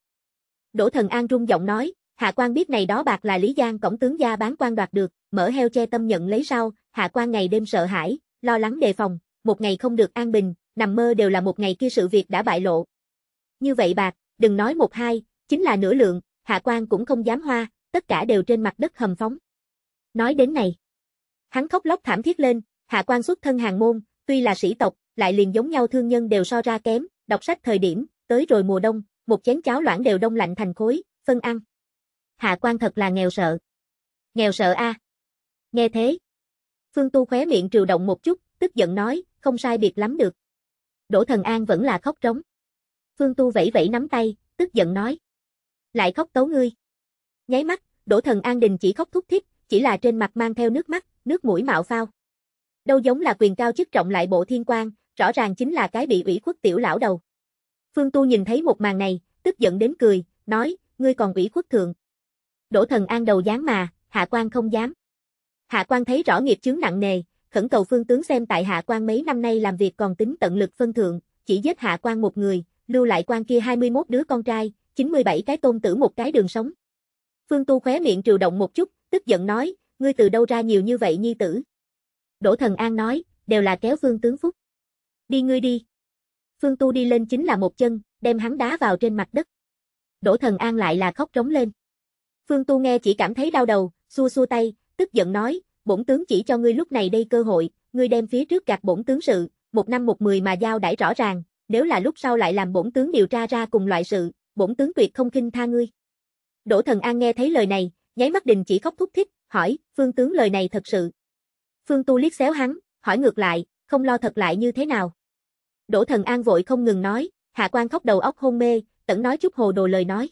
Đỗ Thần An rung giọng nói, hạ quan biết này đó bạc là Lý Giang cổng tướng gia bán quan đoạt được, mở heo che tâm nhận lấy sau, hạ quan ngày đêm sợ hãi, lo lắng đề phòng, một ngày không được an bình, nằm mơ đều là một ngày kia sự việc đã bại lộ. Như vậy bạc, đừng nói một hai, chính là nửa lượng, hạ quan cũng không dám hoa, tất cả đều trên mặt đất hầm phóng. Nói đến này, hắn khóc lóc thảm thiết lên, hạ quan xuất thân hàng môn, tuy là sĩ tộc, lại liền giống nhau thương nhân đều so ra kém, đọc sách thời điểm, tới rồi mùa đông, một chén cháo loãng đều đông lạnh thành khối, phân ăn. Hạ quan thật là nghèo sợ. Nghèo sợ a. Nghe thế. Phương Tu khóe miệng trừ động một chút, tức giận nói, không sai biệt lắm được. Đỗ Thần An vẫn là khóc trống. Phương Tu vẫy vẫy nắm tay, tức giận nói. Lại khóc tấu ngươi. Nháy mắt, Đỗ Thần An đình chỉ khóc thúc thích, chỉ là trên mặt mang theo nước mắt, nước mũi mạo phao. Đâu giống là quyền cao chức trọng lại bộ thiên quan, rõ ràng chính là cái bị ủy khuất tiểu lão đầu. Phương Tu nhìn thấy một màn này, tức giận đến cười, nói, ngươi còn ủy khuất thượng. Đỗ thần an đầu dáng mà, hạ quan không dám. Hạ quan thấy rõ nghiệp chướng nặng nề, khẩn cầu phương tướng xem tại hạ quan mấy năm nay làm việc còn tính tận lực phân thượng, chỉ giết hạ quan một người, lưu lại quan kia 21 đứa con trai, 97 cái tôn tử một cái đường sống. Phương Tu khóe miệng triều động một chút, tức giận nói, ngươi từ đâu ra nhiều như vậy nhi tử. Đỗ Thần An nói, đều là kéo Phương tướng Phúc. Đi ngươi đi. Phương Tu đi lên chính là một chân, đem hắn đá vào trên mặt đất. Đỗ Thần An lại là khóc trống lên. Phương Tu nghe chỉ cảm thấy đau đầu, xua xua tay, tức giận nói, bổn tướng chỉ cho ngươi lúc này đây cơ hội, ngươi đem phía trước gạt bổn tướng sự, một năm một mười mà giao đãi rõ ràng, nếu là lúc sau lại làm bổn tướng điều tra ra cùng loại sự, bổn tướng tuyệt không khinh tha ngươi. Đỗ Thần An nghe thấy lời này, nháy mắt đình chỉ khóc thúc thích, hỏi, phương tướng lời này thật sự. Phương Tu liếc xéo hắn, hỏi ngược lại, không lo thật lại như thế nào. Đỗ Thần An vội không ngừng nói, hạ quan khóc đầu óc hôn mê, tẩn nói chút hồ đồ lời nói.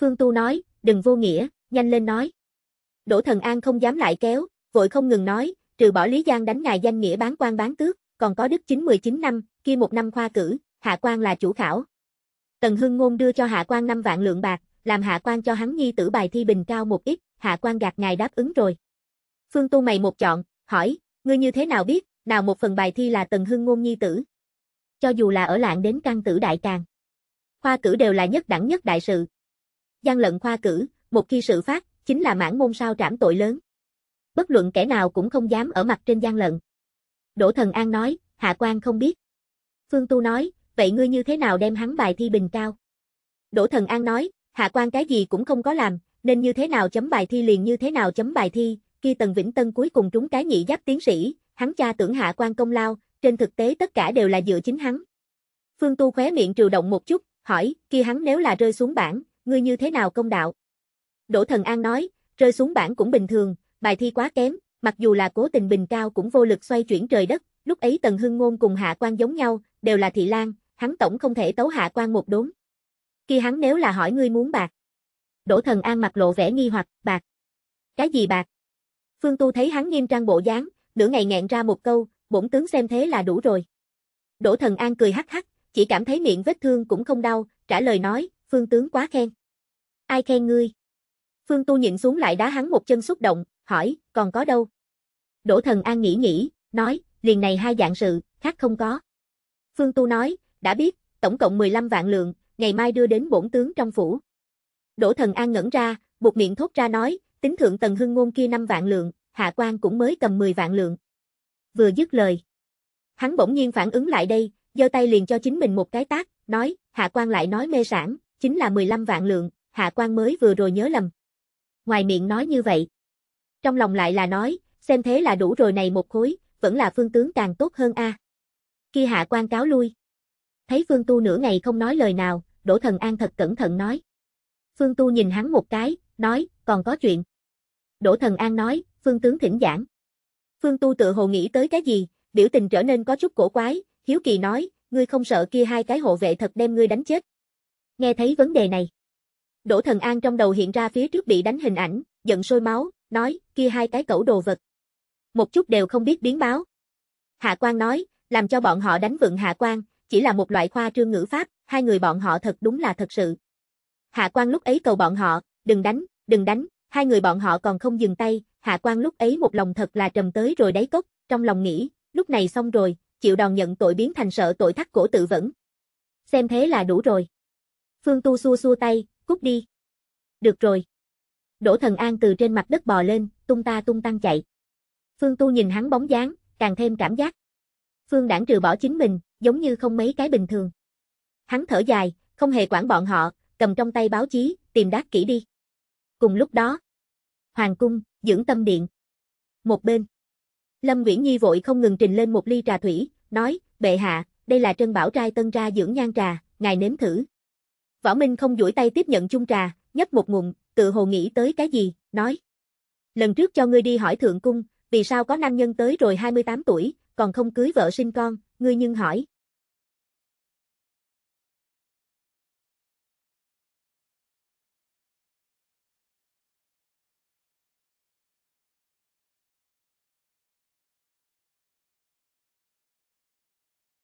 Phương Tu nói, đừng vô nghĩa, nhanh lên nói. Đỗ Thần An không dám lại kéo, vội không ngừng nói, trừ bỏ Lý Giang đánh ngài danh nghĩa bán quan bán tước, còn có đức chính 19 năm, kia một năm khoa cử, hạ quan là chủ khảo. Tần Hưng Ngôn đưa cho hạ quan 5 vạn lượng bạc, làm hạ quan cho hắn nhi tử bài thi bình cao một ít, hạ quan gạt ngài đáp ứng rồi. Phương Tu mày một chọn, hỏi, ngươi như thế nào biết, nào một phần bài thi là Tần Hưng Ngôn nhi tử? Cho dù là ở lạng đến căn tử đại càng. Khoa cử đều là nhất đẳng nhất đại sự. Gian lận khoa cử, một khi sự phát, chính là mãn môn sao trảm tội lớn. Bất luận kẻ nào cũng không dám ở mặt trên gian lận. Đỗ Thần An nói, hạ quan không biết. Phương Tu nói, vậy ngươi như thế nào đem hắn bài thi bình cao? Đỗ Thần An nói, hạ quan cái gì cũng không có làm, nên như thế nào chấm bài thi liền như thế nào chấm bài thi, khi Tần Vĩnh Tân cuối cùng trúng cái nhị giáp tiến sĩ, hắn cha tưởng hạ quan công lao, trên thực tế tất cả đều là dựa chính hắn. Phương Tu khóe miệng trừ động một chút, hỏi, kia hắn nếu là rơi xuống bảng, ngươi như thế nào công đạo? Đỗ Thần An nói, rơi xuống bảng cũng bình thường, bài thi quá kém, mặc dù là cố tình bình cao cũng vô lực xoay chuyển trời đất, lúc ấy Tần Hưng Ngôn cùng Hạ Quan giống nhau, đều là thị Lang, hắn tổng không thể tấu Hạ Quan một đốn. Kia hắn nếu là hỏi ngươi muốn bạc. Đỗ Thần An mặt lộ vẻ nghi hoặc, bạc. Cái gì bạc? Phương Tu thấy hắn nghiêm trang bộ dáng, nửa ngày nghẹn ra một câu, bổn tướng xem thế là đủ rồi. Đỗ Thần An cười hắc hắc, chỉ cảm thấy miệng vết thương cũng không đau, trả lời nói, Phương tướng quá khen. Ai khen ngươi? Phương Tu nhịn xuống lại đá hắn một chân xúc động, hỏi, còn có đâu? Đỗ Thần An nghĩ nghĩ, nói, liền này hai dạng sự, khác không có. Phương Tu nói, đã biết, tổng cộng 15 vạn lượng, ngày mai đưa đến bổn tướng trong phủ. Đỗ Thần An ngẩn ra, buộc miệng thốt ra nói, tính thượng tần hưng ngôn kia 5 vạn lượng, hạ quan cũng mới cầm 10 vạn lượng. Vừa dứt lời. Hắn bỗng nhiên phản ứng lại đây, giơ tay liền cho chính mình một cái tác, nói, hạ quan lại nói mê sản, chính là 15 vạn lượng, hạ quan mới vừa rồi nhớ lầm. Ngoài miệng nói như vậy. Trong lòng lại là nói, xem thế là đủ rồi này một khối, vẫn là phương tướng càng tốt hơn a. Khi hạ quan cáo lui. Thấy phương tu nửa ngày không nói lời nào, Đỗ Thần An thật cẩn thận nói. Phương tu nhìn hắn một cái, nói, còn có chuyện. Đỗ Thần An nói, phương tướng thỉnh giảng. Phương tu tự hồ nghĩ tới cái gì, biểu tình trở nên có chút cổ quái, hiếu kỳ nói, ngươi không sợ kia hai cái hộ vệ thật đem ngươi đánh chết. Nghe thấy vấn đề này. Đỗ Thần An trong đầu hiện ra phía trước bị đánh hình ảnh, giận sôi máu, nói, kia hai cái cẩu đồ vật. Một chút đều không biết biến báo. Hạ quan nói, làm cho bọn họ đánh vựng hạ quan, chỉ là một loại khoa trương ngữ pháp, hai người bọn họ thật đúng là thật sự. Hạ quan lúc ấy cầu bọn họ, đừng đánh, đừng đánh, hai người bọn họ còn không dừng tay, hạ quan lúc ấy một lòng thật là trầm tới rồi đáy cốc, trong lòng nghĩ, lúc này xong rồi, chịu đòn nhận tội biến thành sợ tội thắt cổ tự vẫn. Xem thế là đủ rồi. Phương Tu xua xua tay, cút đi. Được rồi. Đỗ Thần An từ trên mặt đất bò lên, tung ta tung tăng chạy. Phương Tu nhìn hắn bóng dáng, càng thêm cảm giác. Phương đảng trừ bỏ chính mình, giống như không mấy cái bình thường. Hắn thở dài, không hề quản bọn họ, cầm trong tay báo chí, tìm đát kỹ đi. Cùng lúc đó, Hoàng cung, dưỡng tâm điện. Một bên, Lâm Nguyễn Nhi vội không ngừng trình lên một ly trà thủy, nói, bệ hạ, đây là trân bảo trai tân ra dưỡng nhan trà, ngài nếm thử. Võ Minh không duỗi tay tiếp nhận chung trà, nhấp một ngụm, tự hồ nghĩ tới cái gì, nói. Lần trước cho ngươi đi hỏi thượng cung, vì sao có nam nhân tới rồi 28 tuổi, còn không cưới vợ sinh con, ngươi nhưng hỏi.